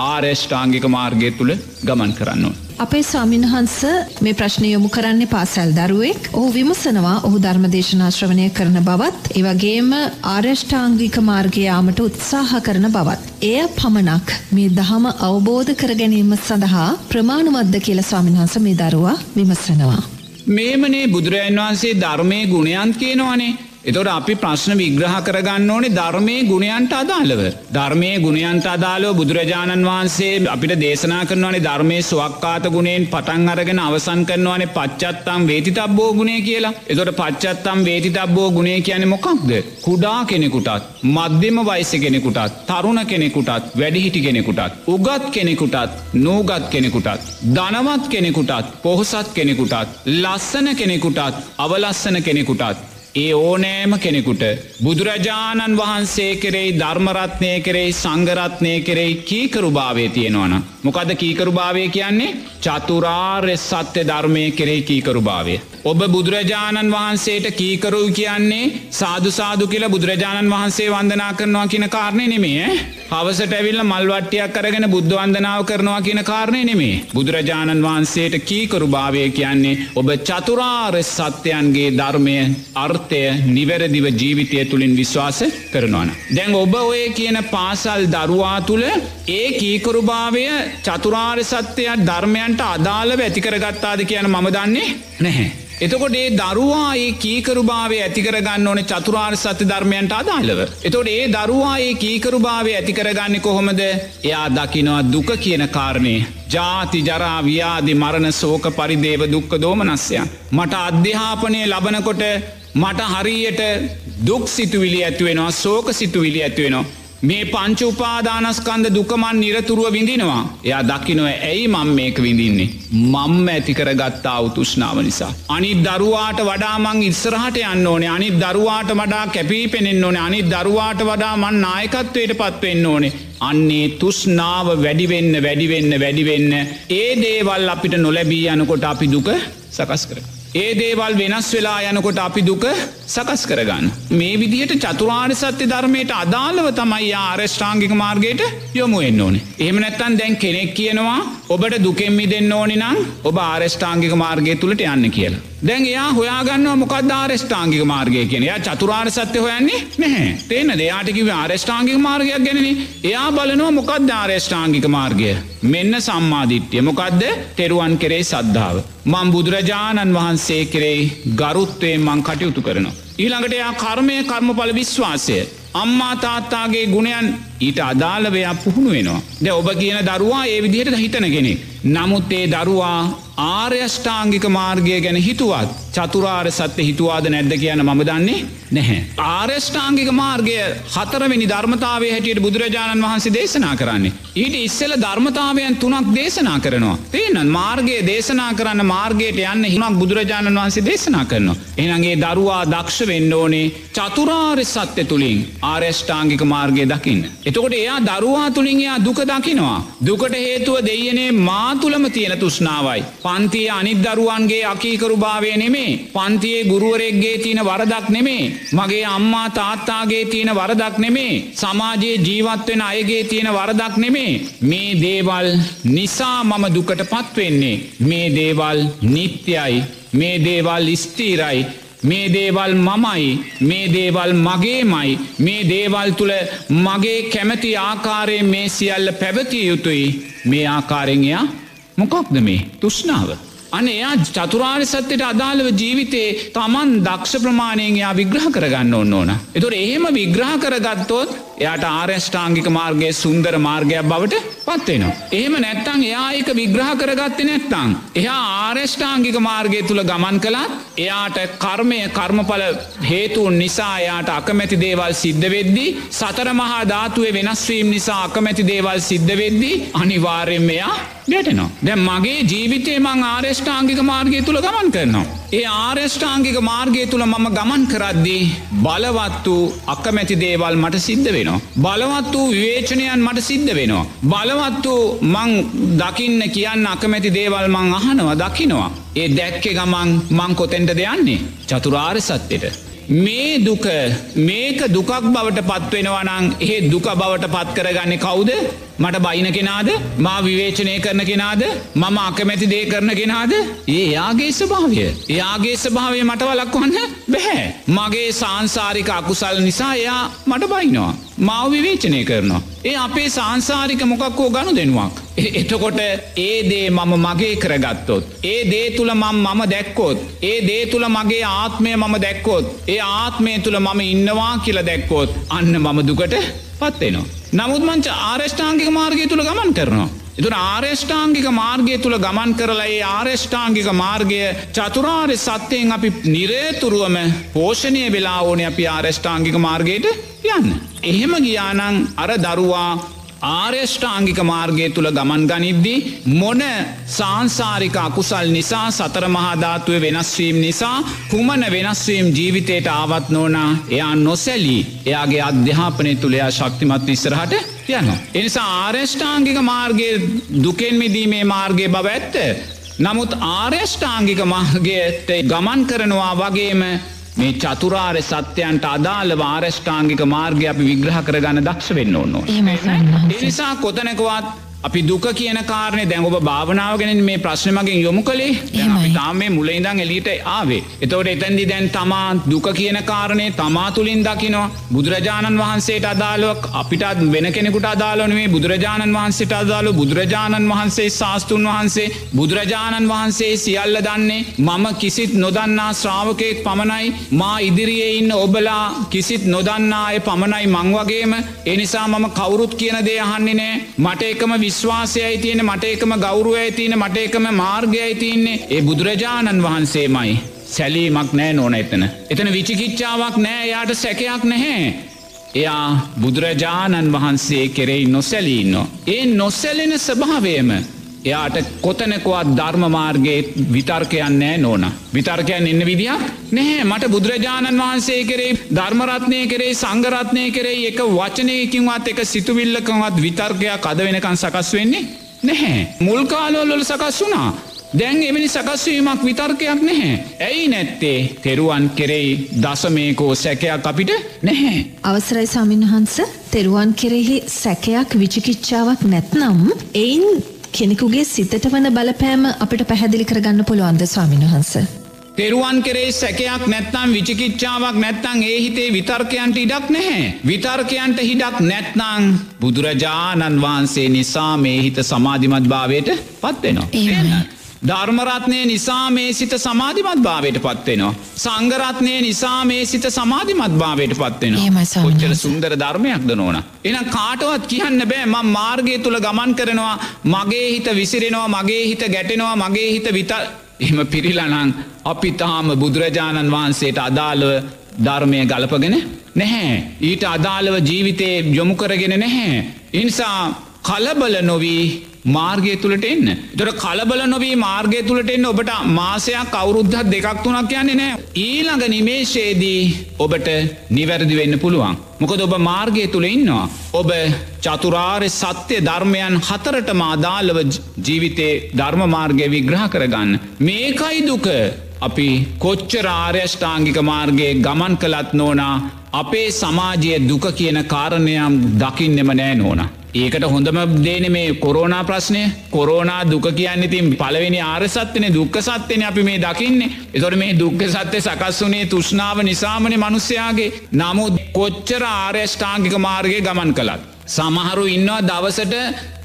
[SPEAKER 2] ආර්යෂ්ඨාංගික මාර්ගය තුළ ගමන් කරන්න.
[SPEAKER 1] අපේ ස්වාමින්හන්ස මේ ප්‍රශ්නය යොමු කරන්නේ පාසැල් දරුවෙක් ඔහු විමසනවා ඔහු ධර්මදේශනාශ්‍රවනය කරන බවත් ඒවගේම ආර්යෂ්ඨාංගික මාර්ගයාමට උත්සාහ කරන බවත්. එය පමණක් මේ දහම අවබෝධ කර ගැනීම සඳහා ප්‍රමාණුවද්ද කියල ස්වාමින්හන්ස මේ දරුවා විමසනවා.
[SPEAKER 2] මේමනේ බුදුරජන් වහන්සේ ධර්මය ගුණයන් කියනවනේ එතොට අපි ප්‍රශ්න විග්‍රහ කරගන්න ඕනේ ධර්මය ගුණයන්ට අදාළව. ධර්මය ගුණයන්ට අදාලව බුදුරජාණන් වහන්සේ අපිට දේශනා කරනවානේ ධර්මය ස්වක්කාත ගුණයෙන් පටන් අරගෙන අවසන් කරනවානේ පච්චත්තම් වේති තබ්බෝ ගුණේ කියලා. එතොට පච්චත්තම් වේති තබ්බෝ ගුණේ කියන මොකක්ද. කුඩා කෙනෙකුටත්. මධ්‍යම වයිස කෙනෙකුටත්. තරුණ කෙනෙකුටත් වැඩිහිටි කෙනෙකුටත්. උගත් කෙනෙකුටත් නූගත් කෙනෙකුටත්. ධනවත් කෙනෙකුටත් පොහොසත් කෙනෙකුටත්. ලස්සන කෙනෙකුටත් අවලස්සන කෙනෙකුටත්. ඒ ඕනෑම කෙනෙකුට බුදුරජාණන් වහන්සේ කෙරෙයි ධර්මරත්නය කෙරෙයි සංගරත්නය කෙරෙයි කීකරු භාවය තියෙනවන. මොකද කීකරු භාවය කියන්නේ චතුරාර්ය සත්‍ය ධර්මය කෙරෙයි කීකරු භාවය. ඔබ බුදුරජාණන් වහන්සේට කීකරු කියන්නේ සාධසාදු කියල බුදුරජාණන් වහන්සේ වන්දනා කරනවා කියන කාරණය නෙමේ හවසට ඇවිල්ල මල්වට්ටියක් කරගෙන බුද්ධ වන්දනාව කරනවා කියන කාරණය නෙමේ. බුදුරජාණන් වහන්සේට කීකරු භාවය කියන්නේ ඔබ චතුරාර්ය සත්‍යයන්ගේ ධර්මය අර්ථ අර්ථය නිවැරදිව ජීවිතය තුළින් විශ්වාස කරනවන. දැන් ඔබ ඔය කියන පාසල් දරුවා තුළ ඒ කීකරුභාවය චතුරාර්ය සත්‍යයක් ධර්මයන්ට අදාළව ඇතිකරගත්තාද කියන මම දන්නේ නැහැ. එතකොට ඒ දරුවා ඒ කීකරුභාවය ඇතිකරගන්න ඕන චතුරාර් සත්‍ය ධර්මයන්ට අදාළව. එතොට ඒ දරුවා ඒ කීකරුභාවය ඇතිකරගන්න කොහොමද එයා දකිනවා දුක කියන කාරණය. ජාති ජරා ව්‍යාදි මරණ සෝක පරිදේව දුක්ක දෝමනස්යන්. මට අධ්‍යාපනය ලබනකොට මට හරියට දුක් සිතුවිලි ඇත්වෙනවා සෝක සිතුවිලි ඇත්වෙනවා. මේ පංච උපාදානස්කන්ද දුකමන් නිරතුරුව විඳිනවා. එයා දකිනොව ඇයි මං මේක විඳින්නේ. මං ඇතිකර ගත්තා උතුෂ්නාව නිසා. අනිත් දරුවාට වඩාමං ඉස්සරහට යන්න ඕනේ අනිත් දරුවාට වඩා කැපී පෙනෙන්න්න ඕනේ අනිත් දරුවාට වඩා මන් නායකත්වයට පත්වෙන්න ඕනේ. අන්නේ තුෂ්නාව වැඩිවෙන්න වැඩිවෙන්න වැඩිවෙන්න ඒ දේවල් අපිට නොලැබී යනකොට අපි දුක සකස් කර. ඒ දේවල් වෙනස් වෙලා යනකොට අපි දුක සකස් කරගන්න. මේ විදිහට චතුරාර් සත්‍ය ධර්මයට අදාළව තමයි ආරෂ්ඨාංගික මාර්ගයට යොමු එන්න ඕනේ. එහෙම නැත්තන් දැන් කෙනෙක් කියනවා ඔබට දුකෙම්මි දෙන්න ඕනි නම් ඔබ ආරෂ්ඨාංගික මාර්ගය තුළට යන්න කියලා. දැන් එයා හොයාගන්නවා මොකක් ආරෙෂ්ඨාංගික මාර්ගය කියන එයා චතුරාර් සත්‍ය හොයන්නේ නැහැ තේන දෙයාටකිව ආරෙෂ්ඨාංගික මාර්ගයක් ගැනනි එයා බලනවා මොකක් ආරෙෂ්ඨාංගික මාර්ගය මෙන්න සම්මාධිට්්‍යය මොකක්ද තෙරුවන් කෙරේ සද්ධාව. මං බුදුරජාණන් වහන්සේ කෙරෙයි ගරුත්වයෙන් මං කටයුතු කරනවා. ඊළඟට එයා කර්මය කර්මඵල විශ්වාසය. අම්මා තාත්තාගේ ගුණයන් ඊට අදාළවයා පුහුණු වෙනවා. ද ඔබ කියන දරුවා ඒ විදිහයට හිතනගෙන. නමුත් ඒ දරුවා ආර්යෂ්ඨාංගික මාර්ගය ගැන හිතුවත් චතුරාර් සත්‍ය හිතුවාද නැද්ද කියන මම දන්නේ නැහැ. ආර්යෂ්ඨාංගික මාර්ගය හතරවෙනි ධර්මතාවය හැටියට බුදුරජාණන් වහන්සේ දේශනා කරන්නේ. ඊට ඉස්සෙල ධර්මතාවයන් තුනක් දේශනා කරනවා. තේනන් මාර්ගය දේශනා කරන්න මාර්ගයට යන්න හිමක් බුදුරජාණන් වහන්සේ දේශනා කරනවා. එනගේ දරුවා දක්ෂ වෙන්න ඕනේ චතුරාර්ය සත්‍ය තුළින් ආර්යෂ්ඨාංගික මාර්ගය දකින්න. එතකොට එයා දරුවා තුළින් එයා දුක දකිනවා. දුකට හේතුව දෙයනේ මා තුළම තියෙන තුෂ්නාවයි. පන්තිය අනිත් දරුවන්ගේ අකීකරු භාවය නෙමේ. පන්තියේ ගුරුවරෙක්ගේ තියෙන වරදක් නෙමේ. මගේ අම්මා තාත්තාගේ තියෙන වරදක් නෙමේ. සමාජයේ ජීවත්වෙන අයගේ තියෙන වරදක් නෙමේ. මේ දේවල් නිසා මම දුකට පත්වෙන්නේ. මේ දේවල් නිත්‍යයි. මේ දේවල් ස්තීරයි මේ දේවල් මමයි මේ දේවල් මගේමයි මේ දේවල් තුළ මගේ කැමති ආකාරයෙන් මේ සියල්ල පැවතිය යුතුයි මේ ආකාරෙන්යා මොකක්ද මේ තුෂ්නාව. අන එයා චතුරාර් සත්‍යයට අදාළව ජීවිතේ තමන් දක්ෂ ප්‍රමාණයෙන් යා විග්‍රහ කරගන්න ඔන්න ඕන. එතුර එහෙම විග්‍රහ කරගත්තොත් එයාට ආර්යෂ්ඨාංගික මාර්ගය සුන්දර මාර්ගයක් බවට පත්වෙනවා. එහෙම නැත්තං එයාඒක විග්‍රහ කරගත්තේ නැත්තං. එයා ආර්යෂ්ඨාංගික මාර්ගය තුළ ගමන් කළත් එයාට කර්මය කර්මඵල හේතුන් නිසා එයාට අකමැති දේවල් සිද්ධ වෙද්දි සතර මහා ධාතුවේ වෙනස්වීම් නිසා අකමැති දේවල් සිද්ධ වෙද්දි අනිවාර්යෙන් එයා ගැටනවා. දැ මගේ ජීවිතේ මං ආර්යෂ්ඨාංගික මාර්ගය තුළ ගමන් කරනවා. ඒ ආර්යෂ්ඨාංගික මාර්ගය තුළ මම ගමන් කරද්දී බලවත් වූ අකමැති දේවල් මට සිද්ධ වෙනවා. බලවත් වූ විවේචනයන් මට සිද්ධ වෙනවා. බලවත් වූ මං දකින්න කියන්න අකමැති දේවල් මං අහනවා දකිනවා. ඒ දැක්කෙ ගමන් මං කොතෙන්ට දෙයන්නේ චතුරාර් සත්‍යයට. මේ දුක මේක දුකක් බවට පත්වෙනවනං ඒ දුක බවට පත් කරගන්න කවුද මට බයින කෙනාද මා විවේචනය කරන කෙනාද මම අකමැති දේ කරන කෙනාද ඒ යාගේ ස්භාවය එයාගේ ස්භාවය මට වලක්වන්න බැහැ මගේ සංසාරික අකුසල් නිසා එයා මට බයිනවා මාව විවේචනය කරනවා. ඒ අපේ සංසාරික මොකක්කෝ ගණු දෙනුවක්. එතකොට ඒ දේ මම මගේ කරගත්තොත්. ඒ දේ තුළ මම් මම දැක්කෝත්. ඒ දේ තුළ මගේ ආත්මය මම දැක්කෝත්. ඒ ආත්මය තුළ මම ඉන්නවා කියල දැක්කෝත් අන්න මම දුකට පත්වෙනවා. නමුත් මංච ආරෂ්ඨාංගික මාර්ගය තුළ ගමන් කරනවා. එතුන ආර්යෂ්ඨාංගික මාර්ගය තුළ ගමන් කරලා ඒ ආර්යෂ්ඨාංගික මාර්ගය චතුරාර්ය සත්‍යයෙන් අපි නිරේතුරුවම පෝෂණය වෙලා ඕන අපි ආර්යෂ්ඨාංගික මාර්ගයට යන්න. එහෙම ගියානං අර දරුවා ආර්යෂ්ඨාංගික මාර්ගය තුළ ගමන් ගනිද්දි මොන සංසාරික අකුසල් නිසා සතර මහාධාතුව වෙනස්වීම් නිසා කුමන වෙනස්වීම් ජීවිතයට ආවත් නෝනා එයා නොසැලී එයාගේ අධ්‍යාපනය තුළයා ශක්තිමත් ඉස්සරහට යනවා. එනිසා ආර්යෂ්ඨාංගික මාර්ගය දුකෙන් මිදීමේ මාර්ගය බව ඇත්ත. නමුත් ආර්යෂ්ඨාංගික මාර්ගයට ගමන් කරනවා වගේම මේ චතුරාර් සත්‍යයන්ට අදාළ වාරෂ්ඨාංගික මාර්ගය අපි විග්‍රහ කරගන්න දක්ෂ වෙන්න ඕන්න. එනිසා කොතනකවත් අපි දුක කියන කාරණය දැන් ඔබ භාවනාව ගැන මේ ප්‍රශ්නමගින් යොමු කළේ? තාම මේ මුලයිඉදං එලිට ආවේ. එතවට එතැන්දි දැන් තමා දුක කියන කාරණය තමා තුළින් දකිනවා. බුදුරජාණන් වහන්සේට අදාළුවක් අපිටත් වෙන කෙනෙකුට අදාලනේ බුදුරජාණන් වහන්සේට අදාලු බුදුරජාණන් වහන්සේ ශාස්තුන් වහන්සේ බුදුරජාණන් වහන්සේ සියල්ල දන්නේ. මම කිසිත් නොදන්නා ශ්‍රාවකයෙක් පමණයි. මා ඉදිරියේ ඉන්න ඔබලා කිසිත් නොදන්නාය පමණයි මං වගේම. එනිසා මම කවුරුත් කියන දේ අහන්නේ නෑ. මට එකම විස් විශ්වාසයයි තියෙන මට එකම ගෞරුවයි තියෙන මට එකම මාර්ගයයි තියන්නේ ඒ බුදුරජාණන් වහන්සේමයි. සැලීමක් නෑ නොන එතන. එතන විචිකිච්චාවක් නෑ යාට සැකයක් නැහැ. එයා බුදුරජාණන් වහන්සේ කෙරෙයි නොසැලීන්න. ඒ නොසැලෙන ස්භාවයම එයාට කොතනකවත් ධර්මමාර්ගයේ විතර්කයන්නෑ නෝන. විතර්කයන් එන්න විදිහක් නැහැ මට බුදුරජාණන් වහන්සේ කරේ ධර්මරත්නය කරේ සංගරත්නය කරේ එක වචනයකින්වත් එක සිතුවිල්ලකවත් විතර්කයක් අද වෙනකන් සකස් වෙන්නේ නැහැ. මුල්කාලවල්ලොල සකස් වුනා. දැන් එමනි සකස්වීමක් විතර්කයක් නැහැ. ඇයි නැත්තේ තෙරුවන් කෙරෙයි දසමයකෝ සැකයක් අපිට නැහැ.
[SPEAKER 1] අවසරයි සාමින්හන්ස තෙරුවන් කෙරෙහි සැකයක් විචිකිච්ඡාවක් නැත්නම් එයින් කෙනෙකුගේ සිතට වන බලපෑම අපිට පැහැදිලි කරගන්න පුළුවන්ද ස්වාමින් වහන්ස.
[SPEAKER 2] තෙරුවන් කෙරේ සැකයක් නැත්තම් විචිකිච්ඡාවක් නැත්තං ඒ හිතේ විතර්කයන්ට ඉඩක් නැහැ. විතර්කයන්ට හිඩක් නැත්නං බුදුරජාණන් වහන්සේ නිසා මේ හිත සමාධිමත් භාවයට පත්වෙනවා.
[SPEAKER 1] එහෙමයි.
[SPEAKER 2] ධර්මරත්නය නිසා මේ සිත සමාධිමත් භාවයට පත්වෙනවා. සංගරත්නය නිසා මේ සිත සමාධිමත් භාවයට පත්වෙන
[SPEAKER 1] එහෙමයි ස්වාමීන්
[SPEAKER 2] ඔච්චර. සුන්දර ධර්මයක්ද නොන. එන කාටවත් කියන්න බෑ මං මාර්ගය තුළ ගමන් කරනවා මගේ හිත විසිරෙනවා මගේ හිත ගැටෙනවා මගේ හිත විත එම පිරිලනං අපි තාම බුදුරජාණන් වහන්සේට අදාළව ධර්මය ගලපගෙන නැහැ. ඊට අදාළව ජීවිතේ යොමු කරගෙන නැහැ. ඉනිසා කලබල නොවී මාර්ගය තුළට එන්න. තොට කලබල නොවී මාර්ගය තුළට එන්න ඔබට මාසයක් අවුරුද්ධත් දෙකක් තුනක් යන්නේ නෑ. ඊළඟ නිමේශයේදී ඔබට නිවැරදි වෙන්න පුළුවන්. මොකද ඔබ මාර්ගය තුළ ඉන්නවා. ඔබ චතුරාර්ය සත්‍යය ධර්මයන් හතරට මාදාලව ජීවිතේ ධර්මමාර්ගය විග්‍රහ කරගන්න. මේකයි දුක අපි කොච්චර ආර්යෂ්ඨාංගික මාර්ගයේ ගමන් කළත් නෝනා අපේ සමාජය දුක කියන කාරණයම් දකින්නෙම නෑ නෝනා. ඒකට හොඳම දේන මේ කොරෝනා ප්‍රශ්නය කොරෝනා දුක කියන්න ඉතින් පලවෙනි ආරසත්වන දුක්ක සත්‍යයන අපි මේ දකින්නේ එතොට මේ දුක්ක සත්‍යය සකස් වනේ තුෂ්නාව නිසාමන මනුස්්‍යයාගේ නමුත් කොච්චර ආර්යෂ්ඨාංගික මාර්ගය ගමන් කළත්. සමහරු ඉන්නවා දවසට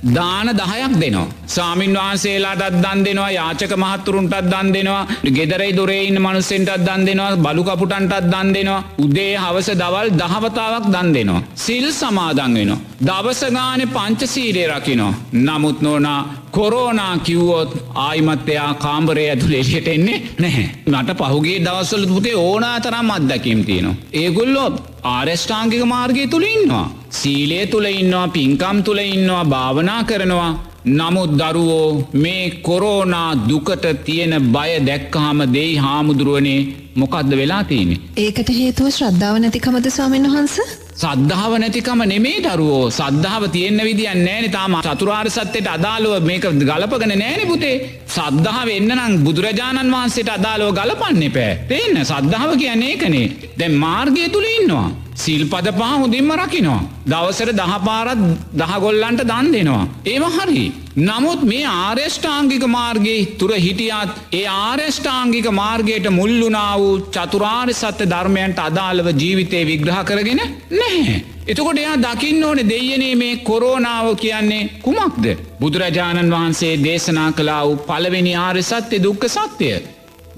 [SPEAKER 2] දාන දහයක් දෙනවා. සාමීන් වහන්සේලාටත් දන් දෙනවා යාචක මහත්තුරුන්ටත් දන් දෙනවා ගෙදරයි දොරේ ඉන්න මනුස්සෙන්ටත් දන් දෙනවා බලුකපුටන්ටත් දන් දෙනවා උදේ හවස දවල් දහවතාවක් දන් දෙනවා. සිල් සමාදන් වෙනවා. දවසගාන පංචසීරය රකිනෝ. නමුත් නෝනා කොරෝනා කිව්වොත් ආයිමත්තයා කාම්බරය ඇතුළ එලියට එන්නේ නැහැ. නට පහුගේ දවස්සල පුතේ ඕනා තරම් අත්දැකීම් තියෙනවා. ඒගොල්ලෝ ආරෙස්්ඨාංගික මාර්ගය තුළ ඉන්නවා. සීලේ තුළ ඉන්නවා පින්කම් තුළ ඉන්නවා භාවනා කරනවා. නමුත් දරුවෝ මේ කොරෝනා දුකට තියෙන බය දැක්කහම දෙයි හාමුදුරුවනේ මොකක්ද වෙලා තියන්නේ.
[SPEAKER 1] ඒකට හේතුව ශ්‍රද්ධාව නැතිකමද ස්වාමීන් වහන්ස?
[SPEAKER 2] සද්ධාව නැතිකම නෙමේ දරුවෝ සද්ධාව තියෙන්න්න විදිියන් නෑන තාම චතුරාර් සත්‍යයට අදාළුව මේක ගලපගෙන නෑන පුතේ සද්ධාව එන්න නම් බුදුරජාණන් වහන්සේට අදාලෝ ගලපන්න පෑ තියන්න සද්ධාව කියන්නේ ඒකනේ දැ මාර්ගය තුළ ඉන්නවා. සිල්පද පහ හොඳින්ම රකිනවා. දවසර දහපාරත් දහගොල්ලන්ට දන් දෙනවා. ඒව හරි. නමුත් මේ ආර්යෂ්ඨාංගික මාර්ගයේ තුර හිටියත් ඒ ආර්යෂ්ඨාංගික මාර්ගයට මුල්ලුනා වූ චතුරාර් සත්‍ය ධර්මයන්ට අදාළව ජීවිතය විග්‍රහ කරගෙන නැහැ. එතකොට එයා දකින්න ඕන දෙයනේ මේ කොරෝනාව කියන්නේ කුමක්ද. බුදුරජාණන් වහන්සේ දේශනා කලා වූ පළවෙනි ආර්ය සත්‍ය දුක්ක සත්‍යය.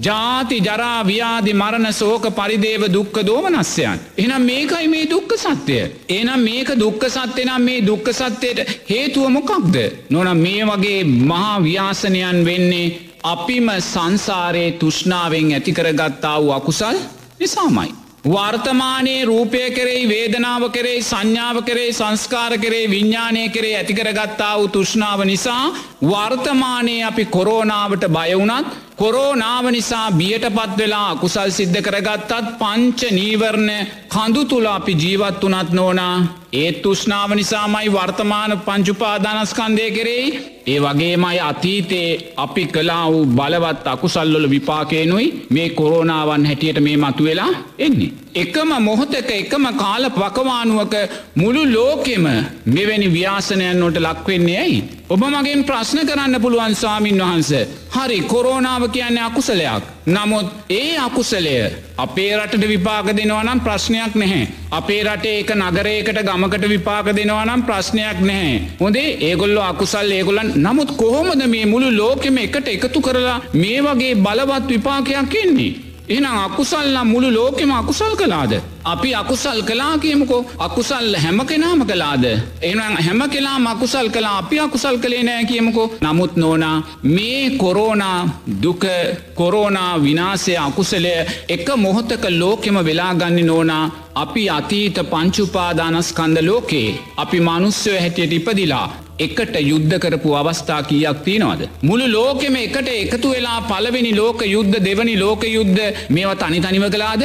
[SPEAKER 2] ජාති ජරා ව්‍යාධි මරණ සෝක පරිදේව දුක්ක දෝමනස්යන්. එනම් මේකයි මේ දුක්ක සත්‍යය. එනම් මේක දුක්ක සත්‍යය නම් මේ දුක්ක සත්‍යයට හේතුව මොකක්ද. නොනම් මේ වගේ මහා ව්‍යාසනයන් වෙන්නේ අපිම සංසාරයේ තුෂ්නාවෙන් ඇතිකරගත්තා වූ අකුසල් නිසාමයි. වර්තමානයේ රූපය කරෙයි වේදනාව කරේ සංඥාව කරේ සංස්කාර කරේ විඤ්ඥානය කරේ ඇතිකරගත්තා වූ තුෂ්නාව නිසා වර්තමානයේ අපි කොරෝනාවට බයවුනත් කොරෝනාව නිසා බියට පත් වෙලා කුසල් සිද්ධ කරගත්තත් පංච නීවරණ කඳු තුළ අපි ජීවත් වනත් නෝනා ඒත් තුෂ්නාව නිසාමයි වර්තමාන පංචුපාදානස්කන්දය කෙරෙයි ඒ වගේමයි අතීතයේ අපි කලා වූ බලවත් අකුසල්ලොල විපාකයනුයි මේ කොරෝනාවන් හැටියට මේ මතු වෙලා එන්නේ. එකම මොහොතක එකම කාල පකවානුවක මුළු ලෝකෙම මෙවැනි ව්‍යාසනයන්නට ලක්වෙන්නේ ඇයි. ඔබ මගෙන් ප්‍රශ්න කරන්න පුළුවන් ස්වාමීන් වහන්ස. හරි කොරෝනාව කියන්නේ අකුසලයක්. නමුත් ඒ අකුසලය අපේ රටට විපාක දෙනවා නම් ප්‍රශ්නයක් නැහැ. අපේ රටේ එක නගරයකට ගමකට විපාක දෙනවා නම් ප්‍රශ්නයක් නැහැ. හොඳේ ඒගොල්ලො අකුසල් ඒගොලන් නමුත් කොහොමද මේ මුළු ලෝකෙම එකට එකතු කරලා මේ වගේ බලවත් විපාකයක් එන්නේ. එනම් අකුසල්ලා මුළු ලෝකෙම අකුසල් කලාද. අපි අකුසල් කලා කියමුකෝ අකුසල් හැම කෙනාම කලාද. එනම් හැම කෙලා අකුසල් කලා අපි අකුසල් කළේ නෑ කියමුකෝ නමුත් නෝනා මේ කොරෝනා දුක කොරෝනා විනාසය අකුසලය එක මොහොතක ලෝකෙම වෙලාගන්න නෝනා අපි අතීත පංචුපාදානස්කන්ද ලෝකේ අපි මනුස්්‍යය හැටියට ඉපදිලා එකට යුද්ධ කරපු අවස්ථා කියක් තියෙනවාද. මුළු ලෝකෙම එකට එකතු වෙලා පලවෙනි ලෝක යුද්ධ දෙවනි ලෝක යුද්ධ මේවා තනි තනිව කලාද.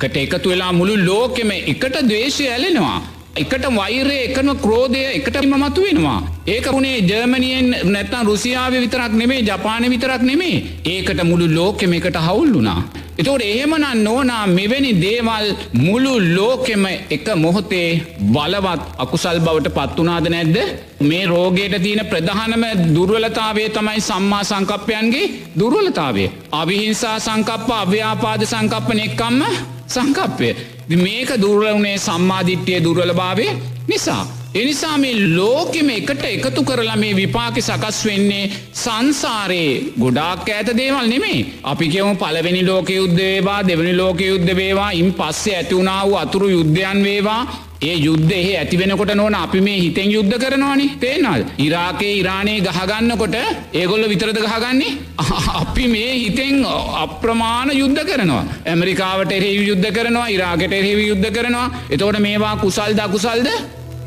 [SPEAKER 2] කට එකතු වෙලා මුළු ලෝකෙම එකට දේශය ඇලෙනවා. එකට වෛරය එකම ක්‍රෝධය එකටම මතු වෙනවා. ඒක වුණේ ජර්මනියෙන් නැත්තම් රුසියාව විතරක් නෙමේ ජපාන විතරක් නෙමේ ඒකට මුළු ලෝකෙම එකට හවුල් වුණා. එතෝට එහෙමනන් නෝනා මෙවැනි දේවල් මුළු ලෝකෙම එක මොහොතේ බලවත් අකුසල් බවට පත්වනාද නැද්ද මේ රෝගයට තියෙන ප්‍රධානම දුර්වලතාවේ තමයි සම්මා සංකප්පයන්ගේ දුර්වලතාවේ. අවිහිංසා සංකප්ප අව්‍යාපාද සංකප්පන එක්කම්ම සංකප්පය. මේක දුර්ලවනේ සම්මාධිට්්‍යය දුර්වලභාවය නිසා. එනිසා මේ ලෝකෙම එකට එකතු කරලා මේ විපාක සකස් වෙන්නේ සංසාරයේ ගොඩාක් ඇත දේවල් නෙමේ අපි කියවම පලවෙනි ලෝක යුද්ධවේවා දෙවනි ලෝක යුද්ධ වේවා ඉන් පස්සේ ඇතිවුණා වූ අතුරු යුද්ධයන් වේවා ඒ යුද්ධ එහ ඇතිවෙනකොට නොන අපි මේ හිතෙන් යුද්ධ කරනවානි. තේනල් ඉරාකේ ඉරානයේ ගහගන්නකොට ඒගොල්ල විතරද ගහගන්නේ? අපි මේ හිතෙන් අප්‍රමාණ යුද්ධ කරනවා. ඇමරිකාවට එරෙහි යුද්ධ කරනවා ඉරාකට එරෙහි යුද්ධ කරනවා. එතවට මේවා කුසල්ද අකුසල්ද?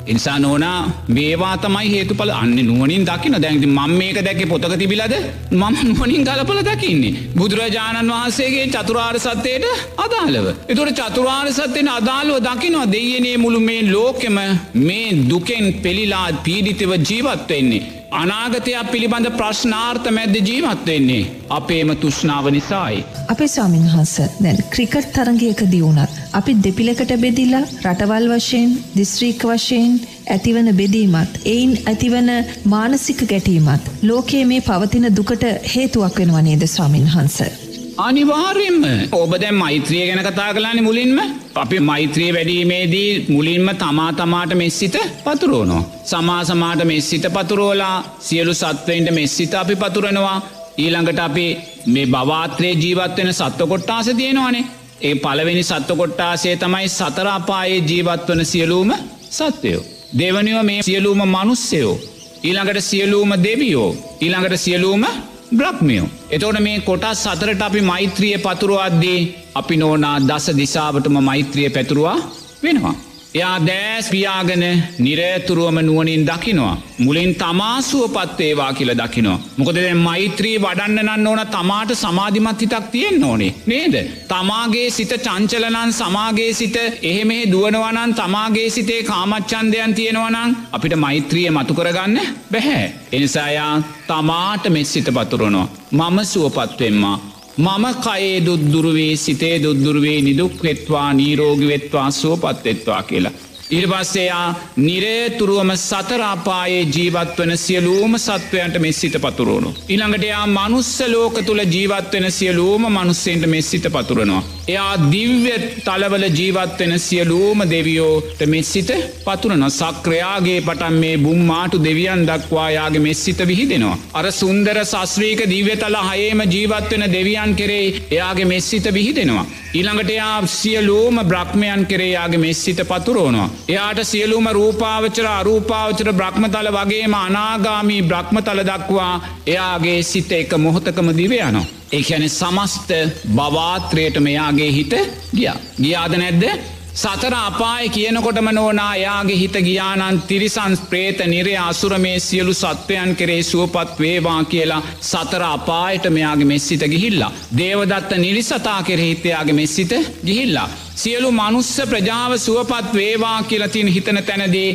[SPEAKER 2] එනිසා නෝනා මේවා තමයි හේතුපල අන්න නුවනින් දකින දැන්ති මං මේක දැක පොතක තිබිලද මම නුවනින් ගලපල දකින්නේ. බුදුරජාණන් වහන්සේගේ චතුරාර් සත්‍යයට අදාළව. එතුට චතුරාර් සත්‍යයෙන් අදාළුව දකිනවා දෙයනේ මුළු මේ ලෝකෙම මේ දුකෙන් පෙළිලා පීඩිතව ජීවත්වෙන්නේ. අනාගතයක් පිළිබඳ ප්‍රශ්නාර්ථ මැද්ද ජීවත්වෙන්නේ. අපේම තුෂ්නාව නිසායි.
[SPEAKER 1] අපේ ස්වාමින් වහන්ස දැන් ක්‍රිකට් තරගයක දියුණත් අපි දෙපිලකට බෙදිලා රටවල් වශයෙන් දිස්ත්‍රීක වශයෙන් ඇතිවන බෙදීමත් එයින් ඇතිවන මානසික ගැටීමත් ලෝකයේ මේ පවතින දුකට හේතුවක් වෙනවා නේද ස්වාමින් වහන්ස.
[SPEAKER 2] අනිවාර්යෙන්ම ඔබ දැන් මෛත්‍රිය ගැන කතා කලානි මුලින්ම අපි මෛත්‍රිය වැඩීමේදී මුලින්ම තමා තමාට මෙස්සිත පතුරෝනෝ. සමා සමාට මෙස්සිත පතුරෝලා සියලු සත්වයින්ට මෙස්සිත අපි පතුරනවා ඊළඟට අපි මේ බවාත්‍රයේ ජීවත්වෙන සත්ව කොට්ටාස තියෙනවානේ ඒ පළවෙනි සත්ව කොට්ටාසේ තමයි සතරාපායේ ජීවත්වන සියලූම සත්වයෝ. දෙවනිව මේ සියලූම මනුස්සයෝ. ඊළඟට සියලූම දෙවියෝ ඊළඟට සියලූම බ්‍රක්්මියෝ. එතෝට මේ කොටස් සතරට අපි මෛත්‍රිය පතුරුවද්දී අපි නෝනා දස දිසාාවටම මෛත්‍රිය පැතුරවා වෙනවා. එයා දෑස් පියාගෙන නිරේතුරුවම නුවනින් දකිනවා. මුලින් තමාසුව පත්වේවා කියල දකිනවා. මොකද මෛත්‍රී වඩන්න නන්න ඕන තමාට සමාධිමත් හිතක් තියෙන් ඕනේ. නේද. තමාගේ සිත චංචලනන් සමාගේ සිත එහෙමේ දුවනවනන් තමාගේ සිතේ කාමච්චන්දයන් තියෙනවනං අපිට මෛත්‍රිය මතු කරගන්න බැහැ. එනිසායා තමාට මෙත් සිත පතුරනවා. මම සුවපත්වෙන්මා මම කයේ දුද්දුරුවේ සිතේ දුද්දුරුවේ නිදුක් වෙත්වා නීරෝගි වෙත්වා සුවපත්වෙත්වා කියලා. ඉරිපස්සේයා නිරේතුරුවම සතරාපායේ ජීවත්වන සියලූම සත්වයන්ට මෙස්සිත පතුරුණු. ඉළඟටයා මනුස්ස ලෝක තුළ ජීවත්වෙන සියලූම මනුස්සෙන්ට මෙස්සිත පතුරනවා. එයා දිව්‍ය තලවල ජීවත්වෙන සියලූම දෙවියෝට මෙස්සිත පතුරන සක්‍රයාගේ පටන් මේ බුම්මාටු දෙවියන් දක්වායාගේ මෙස්සිත විහිදෙනවා. අර සුන්දර සස්්‍රීක දිව්‍යතල හයේම ජීවත්වෙන දෙවියන් කෙරේ එයාගේ මෙස්සිත විහිදෙනවා. ඊළඟට එයා සියලූම බ්‍රහ්මයන් කෙරේයාගේ මෙස්සිත පතුරෝනවා. එයාට සියලුම රූපාවචර අරූපාවචර බ්‍රහ්මතල වගේම අනාගාමී බ්‍රහ්මතල දක්වා එයාගේ සිත එක මොහොතකම දිවයනවා. ඒහැන සමස්ත බවාත්‍රයට මෙයාගේ හිත ගිය. ගියාද නැද්ද සතර අපාය කියනකොටම නෝනා යාගේ හිත ගියානන් තිරිසන්ස් ප්‍රේත නිරේ අසුරමේ සියලු සත්වයන් කරේ සුවපත් වේවා කියලා සතර අපායට මෙයාගේ මෙස්සිත ගිහිල්ලා. දේවදත්ත නිරිසතා කෙරෙහිත්තයාගේ මෙස්සිත ගිහිල්ලා. සියලු මනුස්ස ප්‍රජාව සුවපත් වේවා කියලතින් හිතන තැනදී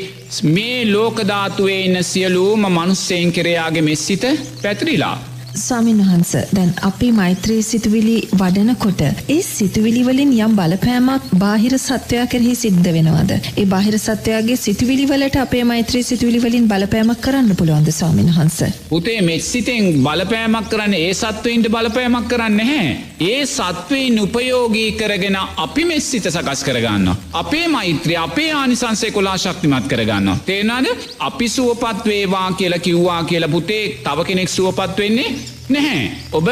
[SPEAKER 2] මේ ලෝකධාතුවේ ඉන්න සියලූම මනුස්සයෙන් කෙරයාගේ මෙස්සිත පැතිරිලා.
[SPEAKER 1] ස්වාමින් වහන්ස දැන් අපි මෛත්‍රී සිතුවිලි වඩනකොට ඒ සිතුවිලිවලින් යම් බලපෑමක් බාහිර සත්වයා කෙරෙහි සිද්ධ වෙනවාද. ඒ බාහිර සත්වයාගේ සිතුවිලිවලට අපේ මෛත්‍රී සිතුවිලිවලින් බලපෑමක් කරන්න පුළුවන්ද ස්වාමින් වහන්ස.
[SPEAKER 2] උතේ මෙත්සිතෙන් බලපෑමක් කරන්න ඒ සත්වයින්ට බලපෑමක් කරන්න හැ. ඒ සත්වයින් උපයෝගී කරගෙන අපි මෙස්සිත සකස් කරගන්න. අපේ මෛත්‍රී අපේ ආනිසන්සේ කොලා ශක්තිමත් කරගන්න. තේනාද අපි සුවපත් වේවා කියලා කිව්වා කියලා පුතේ තව කෙනෙක් සුවපත් වෙන්නේ නැහැ. ඔබ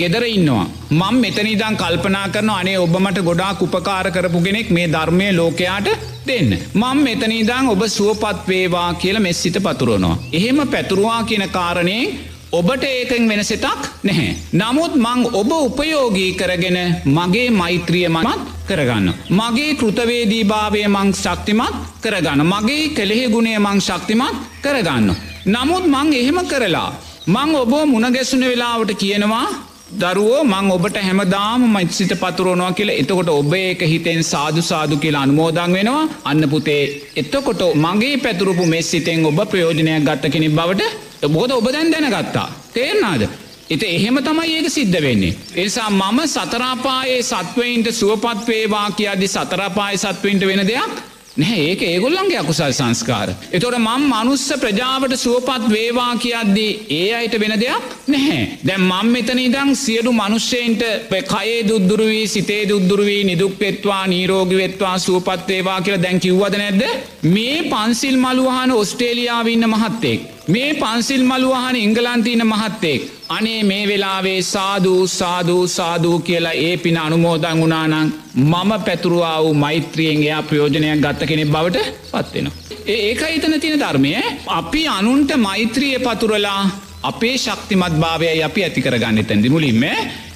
[SPEAKER 2] ගෙදර ඉන්නවා. මං මෙතනිදං කල්පනා කරන අනේ ඔබ මට ගොඩා උපකාර කරපු කෙනෙක් මේ ධර්මය ලෝකයාට දෙන්න. මං මෙතනිදං ඔබ සුවපත් වේවා කියල මෙස්සිත පතුරනවා. එහෙම පැතුරවා කියන කාරණයෙන් ඔබට ඒකෙන් වෙන සිතක් නැහැ. නමුත් මං ඔබ උපයෝගී කරගෙන මගේ මෛත්‍රිය මත් කරගන්න. මගේ කෘතවේදී භාවය මං ශක්තිමත් කරගන්න. මගේ කෙළෙහි ගුණේ මං ශක්තිමත් කරගන්න. නමුත් මං එහෙම කරලා. මං ඔබ මුණගැසුන වෙලාවට කියනවා දරුවෝ මං ඔබට හැමදාම මයිසිත පතුරෝනවා කියලා. එතකොට ඔබ ඒක හිතෙන් සාදු සාදු කියලා අනුමෝදං වෙනවා. අන්න පුතේ එතකොට මගේ පැතුරුපු මෙස් සිතෙන් ඔබ ප්‍රයෝජනයක් ගත්ත කෙනෙක් බවට බෝද ඔබ දැන් දැනගත්තා? තේරනාද එත එහෙම තමයි ඒක සිද්ධ වෙන්නේ. එනිසා මම සතරාපායේ සත්වයින්ට සුවපත් වේවා කියදදි සතරාපාය සත්වයින්ට වෙන දෙයක් නැහැ ඒක ඒගොල්ලන්ගේ අකුසල් සංස්කාර. එතොට මං මනුස්ස ප්‍රජාවට සුවපත් වේවා කියද්දී ඒ අයට වෙන දෙයක් නැහැ. දැම් මං මෙතන ඉදං සියලු මනුෂ්‍යයන්ට කයේ දුද්දුරුවී සිතේ දුද්දුරුවී නිදුක්වෙත්වා නීරෝගිවෙත්වා සුවපත්වේවා කියලා දැන් කිව්වද නැද්ද. මේ පන්සිල් මළුවහන ඔස්ටේලියාවන්න මහත්තෙක්. මේ පන්සිල් මළුවහන ඉංගලන්තිීන මහත්තෙක්. අනේ මේ වෙලාවේ සාධූ සාධූ සාධූ කියලා ඒ පින අනුමෝදං වුණානං මම පැතුරවා වූ මෛත්‍රියෙන් එයා ප්‍රයෝජනයක් ගත්ත කෙනෙ බවට පත්වෙනවා. ඒ ඒක හිතන තියෙන ධර්මය අපි අනුන්ට මෛත්‍රිය පතුරලා අපේ ශක්තිමත් භාවයයි අපි ඇති කරගන්න තැන්දි මුලින්ම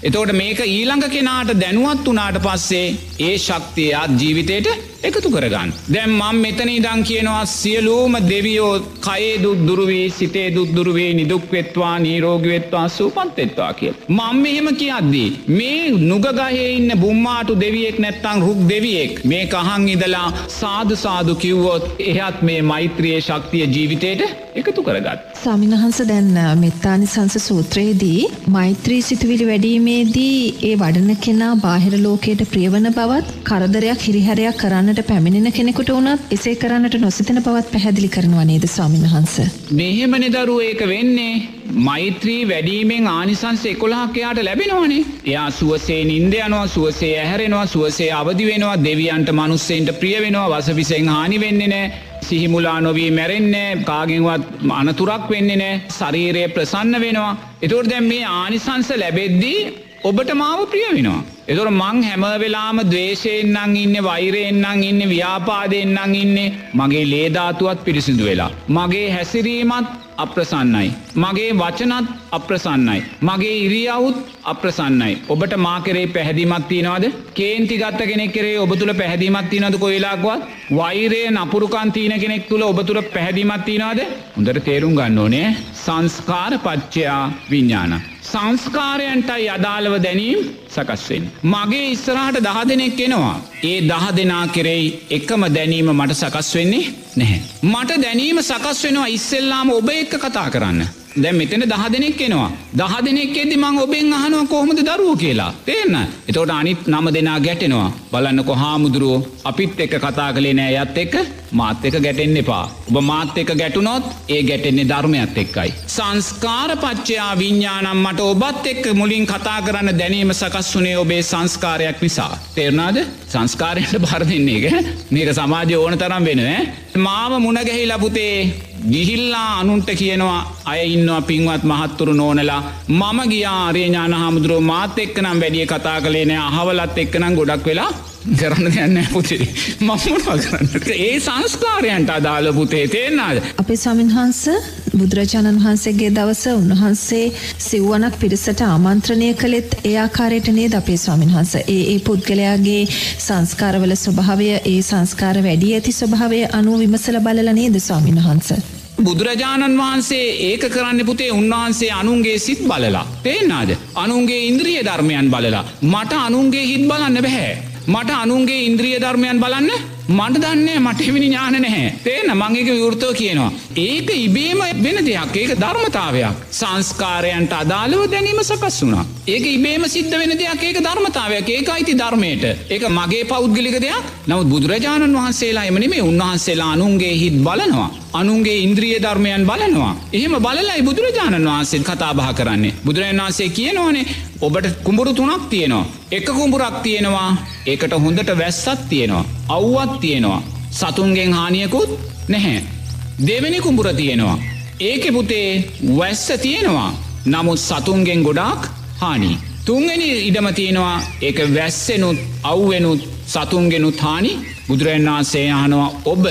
[SPEAKER 2] එතෝට මේක ඊළඟ කෙනාට දැනුවත් වනාට පස්සේ ඒ ශක්තියත් ජීවිතයට එකතු කරගන්න. දැම් මං මෙතන ඉදං කියනවා සියලූම දෙවියෝ කයේ දුද්දුරුවී සිතේ දුද්දුරුවේ නිදුක්වෙත්වා නීරෝගවෙත්වා සූපන්තෙත්වා කිය. මං මෙහෙම කියද්දී. මේ නුගගහේ ඉන්න බුම්මාටු දෙවියෙක් නැත්තං රුක් දෙවියෙක් මේ කහන් ඉදලා සාධ සාධු කිව්වොත් එහත් මේ මෛත්‍රියයේ ශක්තිය ජීවිතයට එකතු කරගත්.
[SPEAKER 1] සාමිනහන්ස දැන්න මෙත්තානි සංස සූත්‍රයේදී මෛත්‍රී සිතුවිලි වැඩීමේදී ඒ වඩන කෙනා බාහිර ලෝකයට ප්‍රියවන බවත් කරදරයක් හිරිහැරයක් කරන්නට පැමිණෙන කෙනෙකුට වුණත් එසේ කරන්නට නොසිතන බවත් පැහැදිලි කරනවා නේද ස්වාමින් වහන්ස.
[SPEAKER 2] මෙහෙමනි දරුව ඒක වෙන්නේ මෛත්‍රී වැඩීමෙන් ආනිසන්ස එකොළහක්කයාට ලැබෙනවානේ එයා සුවසේ නින්ද යනවා සුවසේ ඇහැරෙනවා සුවසේ අවදි වෙනවා දෙවියන්ට මනුස්සෙන්ට ප්‍රිය වෙනවා වසවිසෙන් හානි වෙන්නේ නෑ සිහිමුලා නොවී මැරෙන්නේ කාගෙන්වත් අනතුරක් වෙන්නේ නෑ ශරීරය ප්‍රසන්න වෙනවා. එතුවට දැම් මේ ආනිසංස ලැබෙද්දී ඔබට මාව ප්‍රිය වෙනවා. එතුර මං හැම වෙලාම දවේශයෙන්න්නං ඉන්න වෛරයෙන්න්නං ඉන්න ව්‍යාපාදයෙන්න්නං ඉන්නේ මගේ ලේධාතුවත් පිරිසිදු වෙලා. මගේ හැසිරීමත් අප්‍රසන්නයි. මගේ වචනත් අප්‍රසන්නයි. මගේ ඉරියවුත් අප්‍රසන්නයි. ඔබට මාකරේ පැහැදිමත් තියනවාද කේන්ති ගත්ත කෙනෙක් කරේ ඔබ තුළ පැහැදිමත් තිනද කොයිලාක්වත් වෛරය නපුරුකන් තියන කෙනෙක් තුළ ඔබ තුළ පැහැදිමත් තියනවාද හොඳට තේරුම් ගන්න ඕනේ සංස්කාර පච්චයා විඤ්ඥාන. සංස්කාරයන්ටයි අදාළව දැනීම් සකස්වෙන්. මගේ ඉස්සරහට දහ දෙනෙක් එනවා. ඒ දහ දෙනා කෙරෙයි එකම දැනීම මට සකස් වෙන්නේ නැහැ. මට දැනීම සකස් වෙනවා ඉස්සෙල්ලාම ඔබ එක්ක කතා කරන්න. දැ මෙතන දහ දෙනෙක් එනවා. දහ දෙනෙක් එදදි මං ඔබෙන් අහනුව කොහොමද දරුව කියලා. තේන්න. එතෝට අනිත් නම දෙනා ගැටෙනවා. බලන්නකො හාමුදුරුවෝ අපිත් එක්ක කතා කළේ නෑ යත් එක්ක මාත් එක ගැටෙන්න එපා. ඔබ මාත් එක ගැටුනොත් ඒ ගැටෙන්නේ ධර්මයත් එක්කයි. සංස්කාර පච්චයා විඤ්ඥානම් මට ඔබත් එක්ක මුලින් කතා කරන්න දැනීම සකස් වනේ ඔබේ සංස්කාරයක් නිසා. තේරනාද සංස්කාරයට බර දෙන්නේ එක මේක සමාජය ඕන තරම් වෙනව. මාව මුණගැහි ලබුතේ ගිහිල්ලා අනුන්ට කියනවා අය ඉන්නවා පින්වත් මහත්තුරු නෝනලා. මම ගියා ආරයඥාන හාමුදුරුව මාත් එක්කනම් වැඩිය කතා කළේ නෑ. අහවලත් එක්කනම් ගොඩක් වෙලා කරන්න දෙයන්න පුතේ. මම්මවා කරන්නට ඒ සංස්කාරයන්ට අදාළ පුතේ. තේෙන්නාද.
[SPEAKER 1] අපේ සමින්හන්ස බුදුරජාණන් වහන්සේගේ දවස උන්වහන්සේ සිව්වනක් පිරිසට ආමන්ත්‍රණය කළෙත් ඒ ආකාරයට නේද අපේ ස්වාමින්හන්ස ඒ ඒ පුද්ගලයාගේ සංස්කාරවල ස්වභාවය ඒ සංස්කාර වැඩි ඇති ස්වභාවය අනුව විමසල බලල නේද ස්වාමින් වහන්ස.
[SPEAKER 2] බුදුරජාණන් වහන්සේ ඒක කරන්න පුතේ උන්වහන්සේ අනුන්ගේ සිත් බලලා. තේෙන්නාද අනුන්ගේ ඉන්ද්‍රිය ධර්මයන් බලලා. මට අනුන්ගේ හිත් බලන්න බැහැ. මට අනුන්ගේ ඉන්ද්‍රිය ධර්මයන් බලන්න මට දන්නේ මට එවිනි ඥාන නැහැ තේන මංගේක විවෘතව කියනවා. ඒක ඉබේම වෙන දෙයක් ඒක ධර්මතාවයක් සංස්කාරයන්ට අදාළව දැනීම සකස් වුණා. ඒක ඉබේම සිද්ධ වෙන දෙයක් ඒක ධර්මතාවයක් ඒක අයිති ධර්මයට ඒක මගේ පෞද්ගලික දෙයක් නමුත් බුදුරජාණන් වහන්සේලා එමනිමේ උන්වහන්සේලා අනුන්ගේ හිත් බලනවා. අනුන්ගේ ඉන්ද්‍රිය ධර්මයන් බලනවා. එහෙම බලලයි බුදුරජාණන් වහන්සේත් කතාබහ කරන්නේ. බුදුරජන් වහන්සේ කියනවනේ ඔබට කුඹුරු තුනක් තියෙනවා. එක කුඹුරක් තියෙනවා ඒකට හොඳට වැස්සත් තියෙනවා. අව්වත් තියෙනවා. සතුන්ගෙන් හානියකුත් නැහැ. දෙවැනි කුඹුර තියෙනවා. ඒක පුතේ වැස්ස තියෙනවා. නමුත් සතුන්ගෙන් ගොඩාක් හානි. තුන්ගනි ඉඩම තියෙනවා ඒක වැස්සෙනුත් අව්වෙනුත් සතුන්ගෙනුත් හානි බුදුරන් වහන්සේ අහනවා ඔබ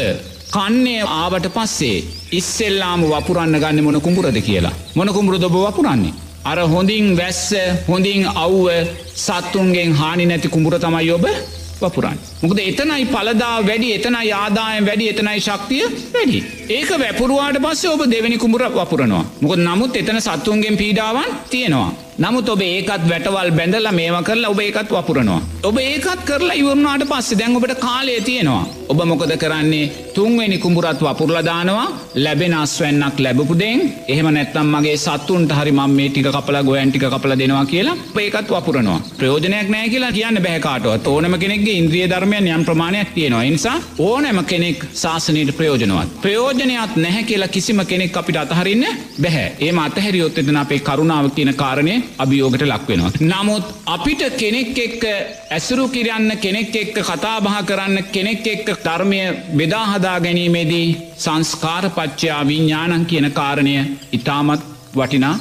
[SPEAKER 2] කන්නේ ආවට පස්සේ ඉස්සෙල්ලාම වපුරන්න ගන්න මොන කුඹුරද කියලා. මොන කුඹුරද ඔබ වපුරන්නේ. අර හොඳින් වැස්ස හොඳින් අව්ව සත්තුන්ගෙන් හානි නැති කුඹුර තමයි ඔබ වපුරන්. මොකද එතනයි පලදා වැඩි එතන යාදායම් වැඩි එතනයි ශක්තිය වැඩි. ඒක වැපුරුවාට පස්සේ ඔබ දෙවැනි කුඹුර වපුරනවා. මොකද නමුත් එතන සත්තුන්ගෙන් පීඩාවන් තියෙනවා. නමුත් ඔබ ඒකත් වැටවල් බැඳල මේම කරලා ඔබ ඒකත් වපුරනවා. ඔබ ඒකත් කරලා ඉවරනාට පස්සේ දැන් ඔබට කාලය තියෙනවා. ඔබ මොකද කරන්නේ තුන්වෙනි කුඹුරත් වපුරලදානවා ලැබෙන අස්වැන්නක් ලැබපුදෙන් එහෙම නැත්තම් මගේ සත්තුන්ට හරි මම මේ ටික කපලා ගොයන්ටික කපල දෙනවා කියලා ඒකත් වපුරනවා. ප්‍රයෝජනයක් නෑ කියලා කියන්න බැහකාටවත් ඕනම කෙනෙක්ගේ ඉන්ද්‍රිය ධර්මයන් යම් ප්‍රමාණයක් තියෙනවා. නිසා ඕනෑම කෙනෙක් ශාසනයට ප්‍රයෝජනවත්. ප්‍රයෝජනයක් නැහැ කියලා කිසිම කෙනෙක් අපිට අතහරින්න බැහැ ඒම අතහැරියොත් එතන අපේ කරුණාව කියන කාරණය අභියෝගට ලක්වෙනවා. නමුත් අපිට කෙනෙක් එක්ක ඇසුරු කිරන්න කෙනෙක් එක්ක කතාබහ කරන්න කෙනෙක් එක්ක ධර්මය බෙදාහදා ගැනීමේදී සංස්කාරපච්චයා විඤ්ඥානන් කියන කාරණය ඉතාමත් වටිනා